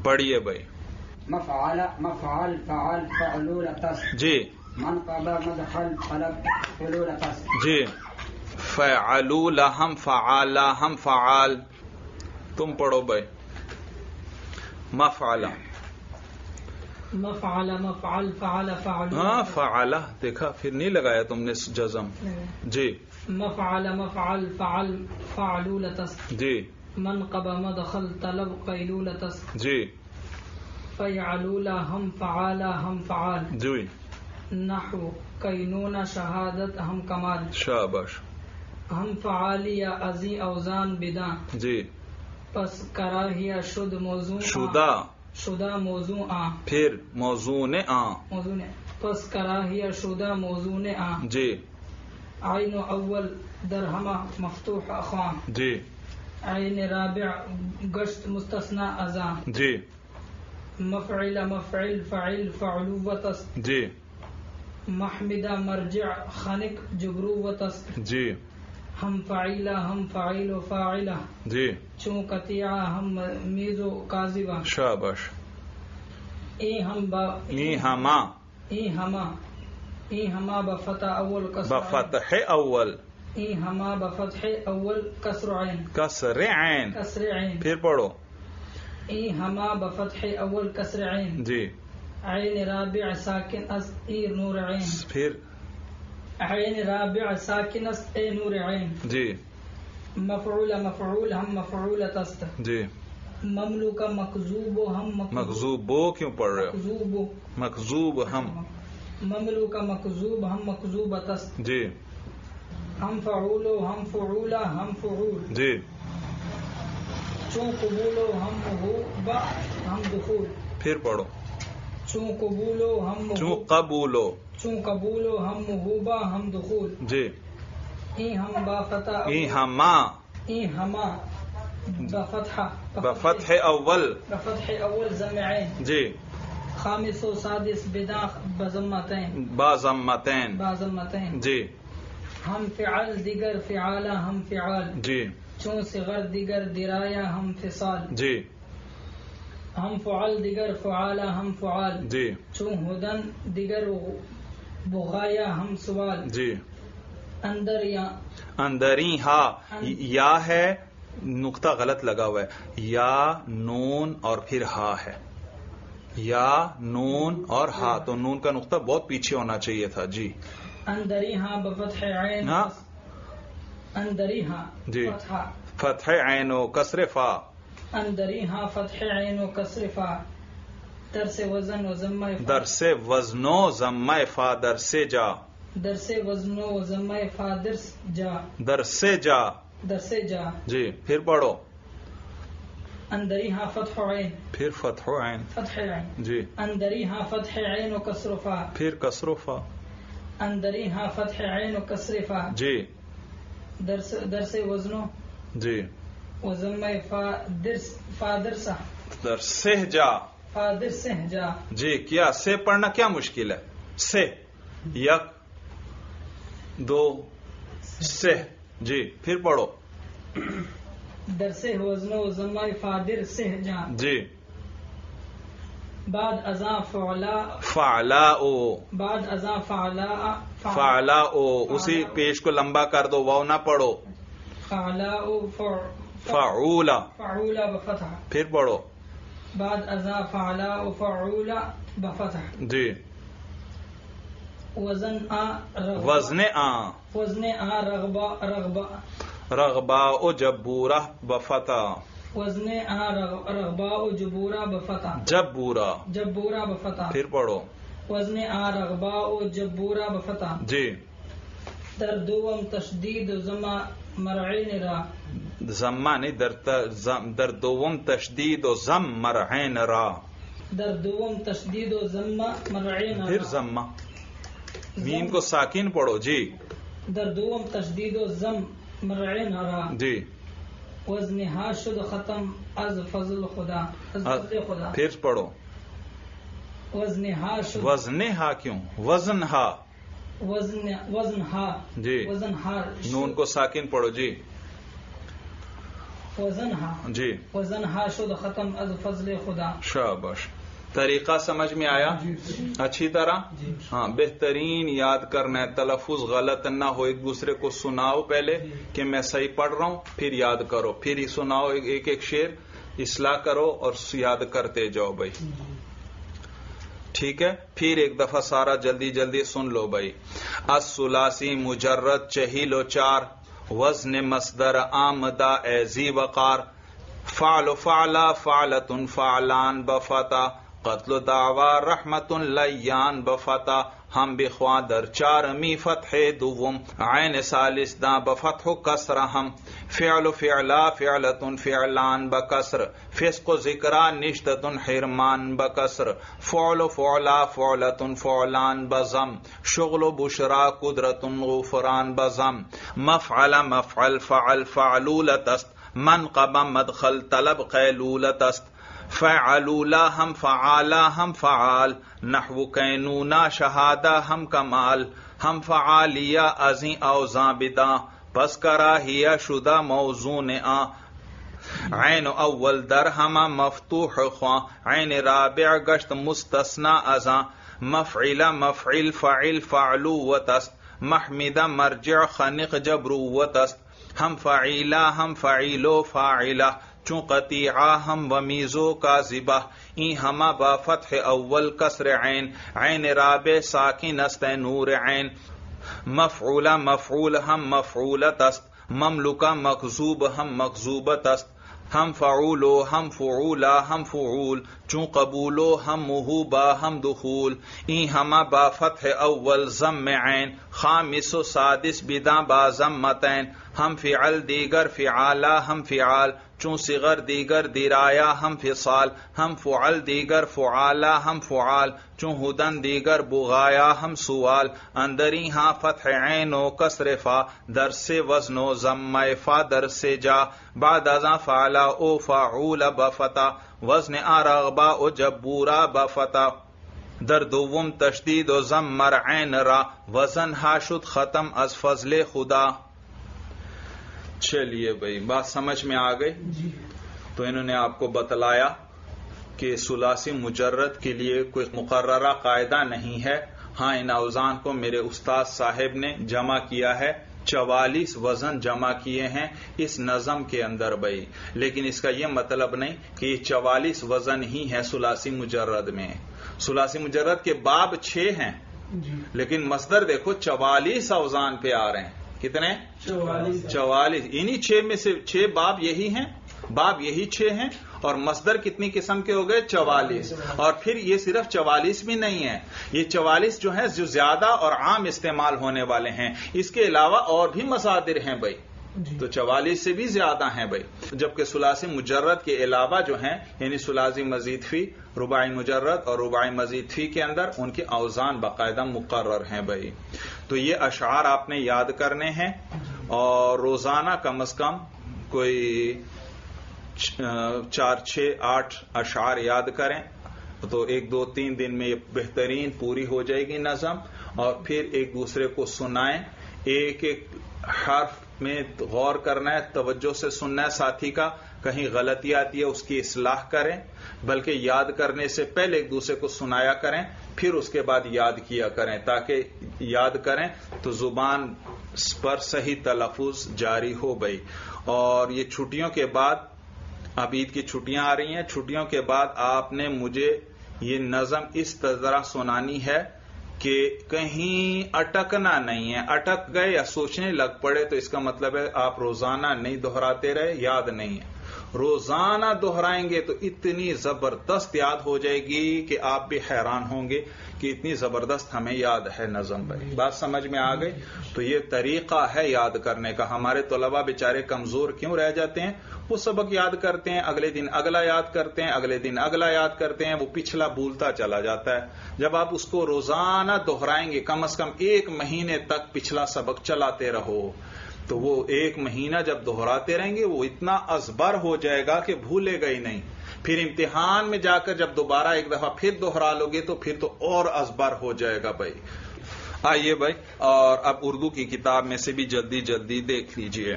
پڑھیے بھائی۔ مفعل مفعل فعل فعلولة جی۔ منقب مدخل طلب قيلولة جی۔ فعلو لهم فعال هم فعال. تم پڑھو بھائی. مفعل مفعل مفعل فعل فعل ہاں فعل. دیکھا پھر نہیں لگایا تم نے جزم. جی. مفعل مفعل فعل فعلو لتس. جی. من قب مدخل طلب قیلو لتس. جی. فیعلو لهم فعال هم فعال. جی. نحو کینون شهادت هم کمال شاباش. ہم فعال یا ازی اوزان بدان جی۔ پس کراہیہ شد موضوع شدہ۔ شدہ موضوع آ پھر موضوع نے آ موضوع نے۔ پس کراہیہ شدہ موضوع نے آ جی۔ عین اول درہمہ مفتوح اخوان۔ جی۔ عین رابع گشت مستثنى ازاں جی۔ مفعل مفعل فعل فعلوتس جی۔ محمدہ مرجع خنق جبروتس جی۔ ہم فعیلہ ہم فعیل و فاعلہ۔ جی۔ چون قطیعہ ہم میز و کاذبہ۔ شابش ای ہم با ای ہما۔ ای ہما۔ ای ہما بفتح اول کسر بفتح اول. ای ہما بفتح اول کسر عین۔ کسر عین۔ کسر عین۔ پھر پڑھو۔ ای ہما بفتح اول کسر عین۔ جی۔ عین رابع ساکن از ای نور عین۔ پھر عین رابع ساکن از ای نور عین جی. مفعول مفعول ہم مفعول تست. جی. مملوک مکذوب ہم مخزوب بو کیوں پڑھ رہے ہو؟ مکذوب مخزوب ہم مملوک مکذوب ہم مکذوب تست. جی. ہم فعول ہم فعولا ہم فعول. جی. چون قبول ہم مہوبا ہم دخول. پھر پڑھو. چون قبول ہم مہوب قبولو۔ چون قبول ہم مہوبا ہم دخول۔ جی۔ ای ہم با فتح ای ہما۔ ای ہما۔ بفتح بفتح اول۔ بفتح اول زمعین۔ جی۔ خامس و سادس بدا بزمتین۔ بازمتین۔ بازمتین۔ جی۔ ہم فعل دیگر فعالا ہم فعال۔ جی۔ چون صغر دیگر درایا ہم فصال۔ جی۔ ہم فعل دیگر فعالا ہم فعال۔ جی۔ چون ہدن دیگر بغایا ہم سوال۔ جی۔ اندر یا۔ اندری ہا یا ہے نقطہ غلط لگا ہوا ہے۔ یا نون اور پھر ہا ہے۔ یا نون اور ہا۔ تو نون کا نقطہ بہت پیچھے ہونا چاہیے تھا۔ جی۔ اندری ہاں بفتح عین۔ ہاں۔ اندری ہاں جی۔ فتح۔ فتح عین و کسر فا۔ اندری ہاں فتح عین و کسر فا در سے وزن و ضمہ فا۔ در سے وزنو ضمہ فا در سے جا۔ در سے وزن و ضمہ فا در جا۔ در سے جا۔ در سے جا۔ جی پھر پڑھو۔ اندری ہاں فتح عین۔ پھر فتح عین۔ فتح عین۔ جی۔ اندری ہاں فتح عین و کسر فا۔ پھر کسر و فا۔ اندری ہاں فتح عین و کسر فا۔ جی۔ درس درس وزنو جی۔ وزم فا درس فا درسا در سہ جا۔ فا درس جا۔ جی کیا سے پڑھنا کیا مشکل ہے؟ سے یک دو سے جی پھر پڑھو۔ درس وزنو وزم فا درس جا۔ جی۔ بعد ازاں فعلا۔ فعلا او۔ بعد ازاں فعلا فعلا او۔ اسی پیش کو لمبا کر دو واو نہ پڑھو۔ فعلا فع- فعولا فعولا بفتح. پھر پڑھو. بعد ازاں فعلا فعولا بفتح. جی. وزن آ وزن آ. وزن آ رغبا رغبا رغبا او جبورہ بفتا وزن آ رغ- رغبا جبورا بفتح. جبورا جبورا بفتح. پھر پڑھو. وزن آ رغبا جبورا بفتح. جی. در دوم تشدید زما مرعین را. زمہ نہیں در, ت- زم- در دوم تشدید و زم مرعین را. در دوم تشدید و زما مرعین پھر را. زمہ میم کو ساکن پڑھو جی. در دوم تشدید و زم مرعین را. جی. وزن ها شد ختم از فضل خدا از فضل خدا. پھر پڑھو. وزن ها شد وزن ہا کیوں وزن وزن ها جی. وزن شد- نون کو ساکن پڑھو جی. وزن ها جی. وزن ها شد ختم از فضل خدا. شابش طریقہ سمجھ میں آیا؟ اچھی طرح؟ ہاں بہترین یاد کرنا ہے تلفظ غلط نہ ہو ایک دوسرے کو سناؤ پہلے کہ میں صحیح پڑھ رہا ہوں پھر یاد کرو پھر ہی سناؤ ایک ایک, ایک شعر اصلاح کرو اور یاد کرتے جاؤ بھائی۔ ٹھیک ہے؟ پھر ایک دفعہ سارا جلدی جلدی سن لو بھائی۔ السلاسی مجرد چہیل و چار، وزن مصدر آمدہ ایزی وقار۔ فعل فعلا فعلت فعلان بفتا، قتل و دعوا رحمت لیان بفتا۔ ہم بخوا در چار می فتح دوم، عین سالس دا بفتح کسر ہم۔ فعل فعلا فعلت فعلان بکسر فسق ذکرا نشتت حرمان بکسر فعل فعلا فعلت فعلان بزم شغل و بشرا قدرت غفران بزم مفعل مفعل فعل فعلولت است منقب مدخل طلب قیلولت است فعلولا ہم فعالا ہم فعال۔ نحو کینونا شہادہ ہم کمال، ہم فعالیا ازیں اوزاں بدا پس کراہیا شدہ موزون آ۔ عین اول در ہما مفتوح خواں، عین رابع گشت مستثنا ازاں۔ مفعل مفعل فعل فعلوت است محمد مرجع خنق جبروت است ہم فعیلا ہم فعیلو فاعلہ۔ چون قطیعہ ہم ومیزو کا ذبح۔ این ہما با فتح اول کسر عین عین رابع ساکن است نور عین۔ مفعول مفعول، ہم مفعولت است مملکہ مکذوب ہم مکذوبت است ہم فعولو ہم فعولا ہم فعول۔ چون قبولو ہم محوبا ہم دخول۔ این ہما با فتح اول ضم عین۔ خامس و سادس بدا با ضمتین ہم فعل، دیگر فعالا، ہم فعال۔ چون صغر دیگر دیرایا ہم فصال، ہم فعل دیگر فعالا، ہم فعال چون ہدن دیگر بغایا، ہم سوال۔ اندری ہاں فتح عین و کسر فا، در سے وزن و ضم فا، در سے جا۔ بعد ازاں فعلا او فعول بفتا، وزن آرغبا او جبورا بفتا۔ در دوم تشدید و ضم مرعین را، وزن ہا شد ختم از فضل خدا۔ چلیے بھائی بات سمجھ میں آ گئی؟ تو انہوں نے آپ کو بتلایا کہ سلاسی مجرد کے لیے کوئی مقررہ قاعدہ نہیں ہے۔ ہاں ان اوزان کو میرے استاد صاحب نے جمع کیا ہے۔ چوالیس وزن جمع کیے ہیں اس نظم کے اندر بھائی۔ لیکن اس کا یہ مطلب نہیں کہ یہ چوالیس وزن ہی ہے سلاسی مجرد میں۔ سلاسی مجرد کے باب چھ ہیں۔ لیکن مصدر دیکھو چوالیس اوزان پہ آ رہے ہیں۔ کتنے؟ چوالیس۔ انہی چھ میں سے چھ باب یہی ہیں۔ باب یہی چھ ہیں۔ اور مصدر کتنی قسم کے ہو گئے؟ چوالیس۔ اور پھر یہ صرف چوالیس بھی نہیں ہے یہ چوالیس جو ہیں جو زیادہ اور عام استعمال ہونے والے ہیں۔ اس کے علاوہ اور بھی مصادر ہیں بھائی۔ جی۔ تو چوالیس سے بھی زیادہ ہیں بھائی۔ جبکہ سلاسی مجرد کے علاوہ جو ہیں یعنی سلاسی مزید فی ربائی مجرد اور ربائی مزید فی کے اندر ان کے اوزان باقاعدہ مقرر ہیں بھائی۔ تو یہ اشعار آپ نے یاد کرنے ہیں اور روزانہ کم از کم کوئی چار، چھ، آٹھ اشعار یاد کریں۔ تو ایک، دو، تین دن میں یہ بہترین پوری ہو جائے گی نظم۔ اور پھر ایک دوسرے کو سنائیں۔ ایک ایک حرف میں غور کرنا ہے، توجہ سے سننا ہے ساتھی کا، کہیں غلطی آتی ہے اس کی اصلاح کریں، بلکہ یاد کرنے سے پہلے ایک دوسرے کو سنایا کریں، پھر اس کے بعد یاد کیا کریں، تاکہ یاد کریں تو زبان پر صحیح تلفظ جاری ہو گئی۔ اور یہ چھٹیوں کے بعد، اب عید کی چھٹیاں آ رہی ہیں، چھٹیوں کے بعد آپ نے مجھے یہ نظم اس طرح سنانی ہے کہ کہیں اٹکنا نہیں ہے۔ اٹک گئے یا سوچنے لگ پڑے تو اس کا مطلب ہے آپ روزانہ نہیں دہراتے رہے، یاد نہیں ہے۔ روزانہ دہرائیں گے تو اتنی زبردست یاد ہو جائے گی کہ آپ بھی حیران ہوں گے۔ کہ اتنی زبردست ہمیں یاد ہے نظم بھائی۔ بات سمجھ میں آ گئی؟ تو یہ طریقہ ہے یاد کرنے کا۔ ہمارے طلبا بیچارے کمزور کیوں رہ جاتے ہیں؟ وہ سبق یاد کرتے ہیں، اگلے دن اگلا یاد کرتے ہیں، اگلے دن اگلا یاد کرتے ہیں، وہ پچھلا بھولتا چلا جاتا ہے۔ جب آپ اس کو روزانہ دہرائیں گے، کم از کم ایک مہینے تک پچھلا سبق چلاتے رہو۔ تو وہ ایک مہینہ جب دہراتے رہیں گے، وہ اتنا ازبر ہو جائے گا کہ بھولے گا ہی نہیں۔ پھر امتحان میں جا کر جب دوبارہ ایک دفعہ پھر دوہرا لو گے تو پھر تو اور ازبر ہو جائے گا بھائی۔ آئیے بھائی اور اب اردو کی کتاب میں سے بھی جلدی جلدی دیکھ لیجیے۔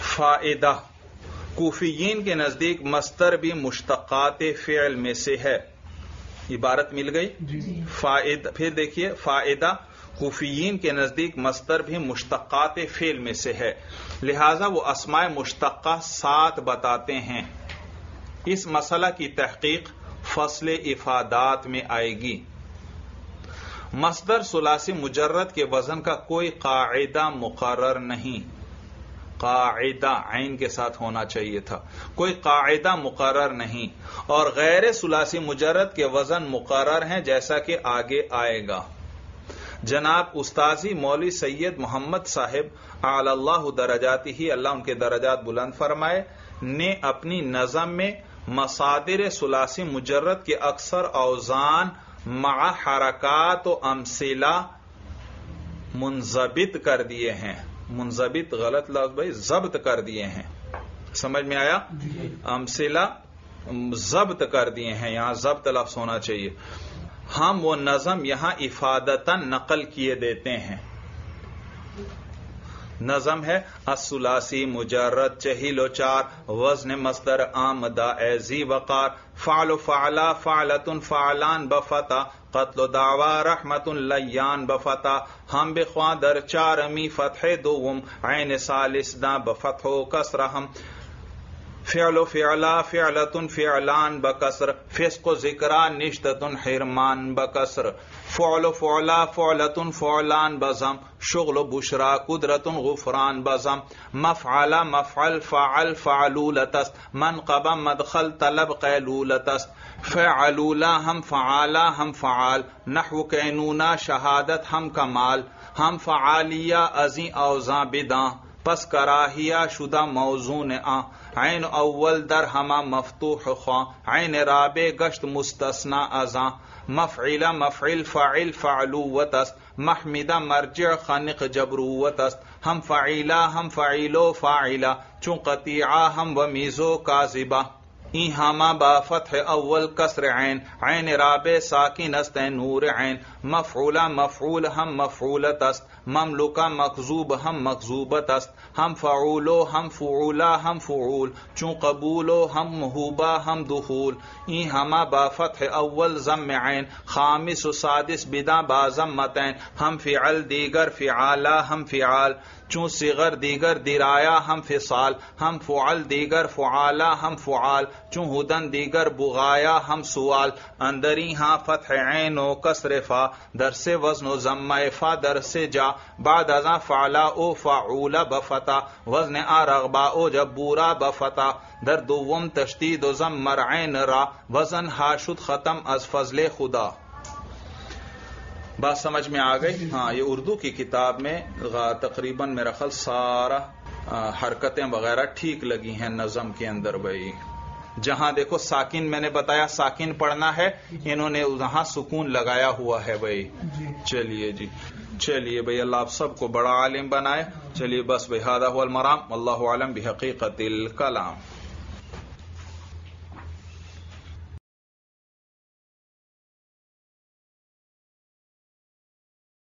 فائدہ کوفیین کے نزدیک مستر بھی مشتقات فعل میں سے ہے۔ عبارت مل گئی؟ فائدہ پھر دیکھیے فائدہ کوفیین کے نزدیک مستر بھی مشتقات فعل میں سے ہے۔ لہذا وہ اسماء مشتقہ سات بتاتے ہیں۔ اس مسئلہ کی تحقیق فصل افادات میں آئے گی۔ مصدر سلاسی مجرد کے وزن کا کوئی قاعدہ مقرر نہیں۔ قاعدہ عین کے ساتھ ہونا چاہیے تھا۔ کوئی قاعدہ مقرر نہیں۔ اور غیر سلاسی مجرد کے وزن مقرر ہیں جیسا کہ آگے آئے گا۔ جناب استاذی مولوی سید محمد صاحب آل اللہ درجاتی ہی اللہ ان کے درجات بلند فرمائے نے اپنی نظم میں مسادر سلاسی مجرد کے اکثر اوزان مع حرکات و امسلہ منضبط کر دیے ہیں۔ منضبط غلط لفظ بھائی ضبط کر دیے ہیں۔ سمجھ میں آیا؟ امسلہ ضبط کر دیے ہیں یہاں ضبط لفظ ہونا چاہیے۔ ہم وہ نظم یہاں افادتن نقل کیے دیتے ہیں۔ نظم ہے اسلاسی مجرد، چہیل و چار، وزن مصدر آمدہ ایزی وقار، فعل فعلا، فعلتن، فعلان، بفتا، قتل و دعوا رحمت لیان، بفتا، ہم بخواں، در چار فتح، دوم، عین سالس دا بفتح و کسرہم فعل و فعلا فعلتن فعلان بکسر، فسق و ذکرا نشتتن حرمان بکسر. فعل و فعلا فعلتن فعلان بزم، شغل و بشرا قدرتن غفران بزم. مفعل مفعل فعل فعلولتست منقب مدخل طلب قیلولتست. فعلولا ہم فعالا ہم فعال، نحو کینونا شہادت ہم کمال. ہم فعالیہ ازیں اوزاں بداں پس کراہیا شدہ موزون آ۔ عین اول در ہما مفتوح خواں عین راب گشت مستثنا ازاں مفعل مفعل فعل فعلوتست محمدہ مرجع خنق جبروتست ہم فعیلا ہم فعیلو فاعلا۔ چون قطیعہ ہم ومیزو کاذبہ۔ این ہما با فتح اول کسر عین۔ عین راب ساکن است نور عین۔ مفعولا مفعول ہم مفعولت است۔ مملوکا مقزوب ہم مکذوبت است. ہم فعولو، ہم فعولا، ہم فعول. چون قبولو، ہم محوبا، ہم دخول. این ہما با فتح اول ضم عین. خامس و سادس بدا با ضمتین ہم فعل دیگر فعالا، ہم فعال. چون صغر دیگر درایا، ہم فصال، ہم فعل دیگر فعالا، ہم فعال چون ہدن دیگر بغایا، ہم سوال اندری ہاں فتح عین و کسر فا، در سے وزن و ضم فا، در سے جا، بعد ازاں فعلا او فعولا بفتا، وزن آ رغبا او جبورا بفتا، در دوم تشدید و ضم مرعین را، وزن ہا شد ختم از فضل خدا۔ بات سمجھ میں آ گئی؟ ہاں یہ اردو کی کتاب میں تقریباً میرا خل سارا حرکتیں وغیرہ ٹھیک لگی ہیں نظم کے اندر بھائی۔ جہاں دیکھو ساکن میں نے بتایا ساکن پڑھنا ہے انہوں نے وہاں سکون لگایا ہوا ہے بھائی۔ چلیے جی۔ چلیے بھائی اللہ آپ سب کو بڑا عالم بنائے۔ چلیے بس بھائی ہادہ المرام۔ اللہ عالم بحقیقت الکلام۔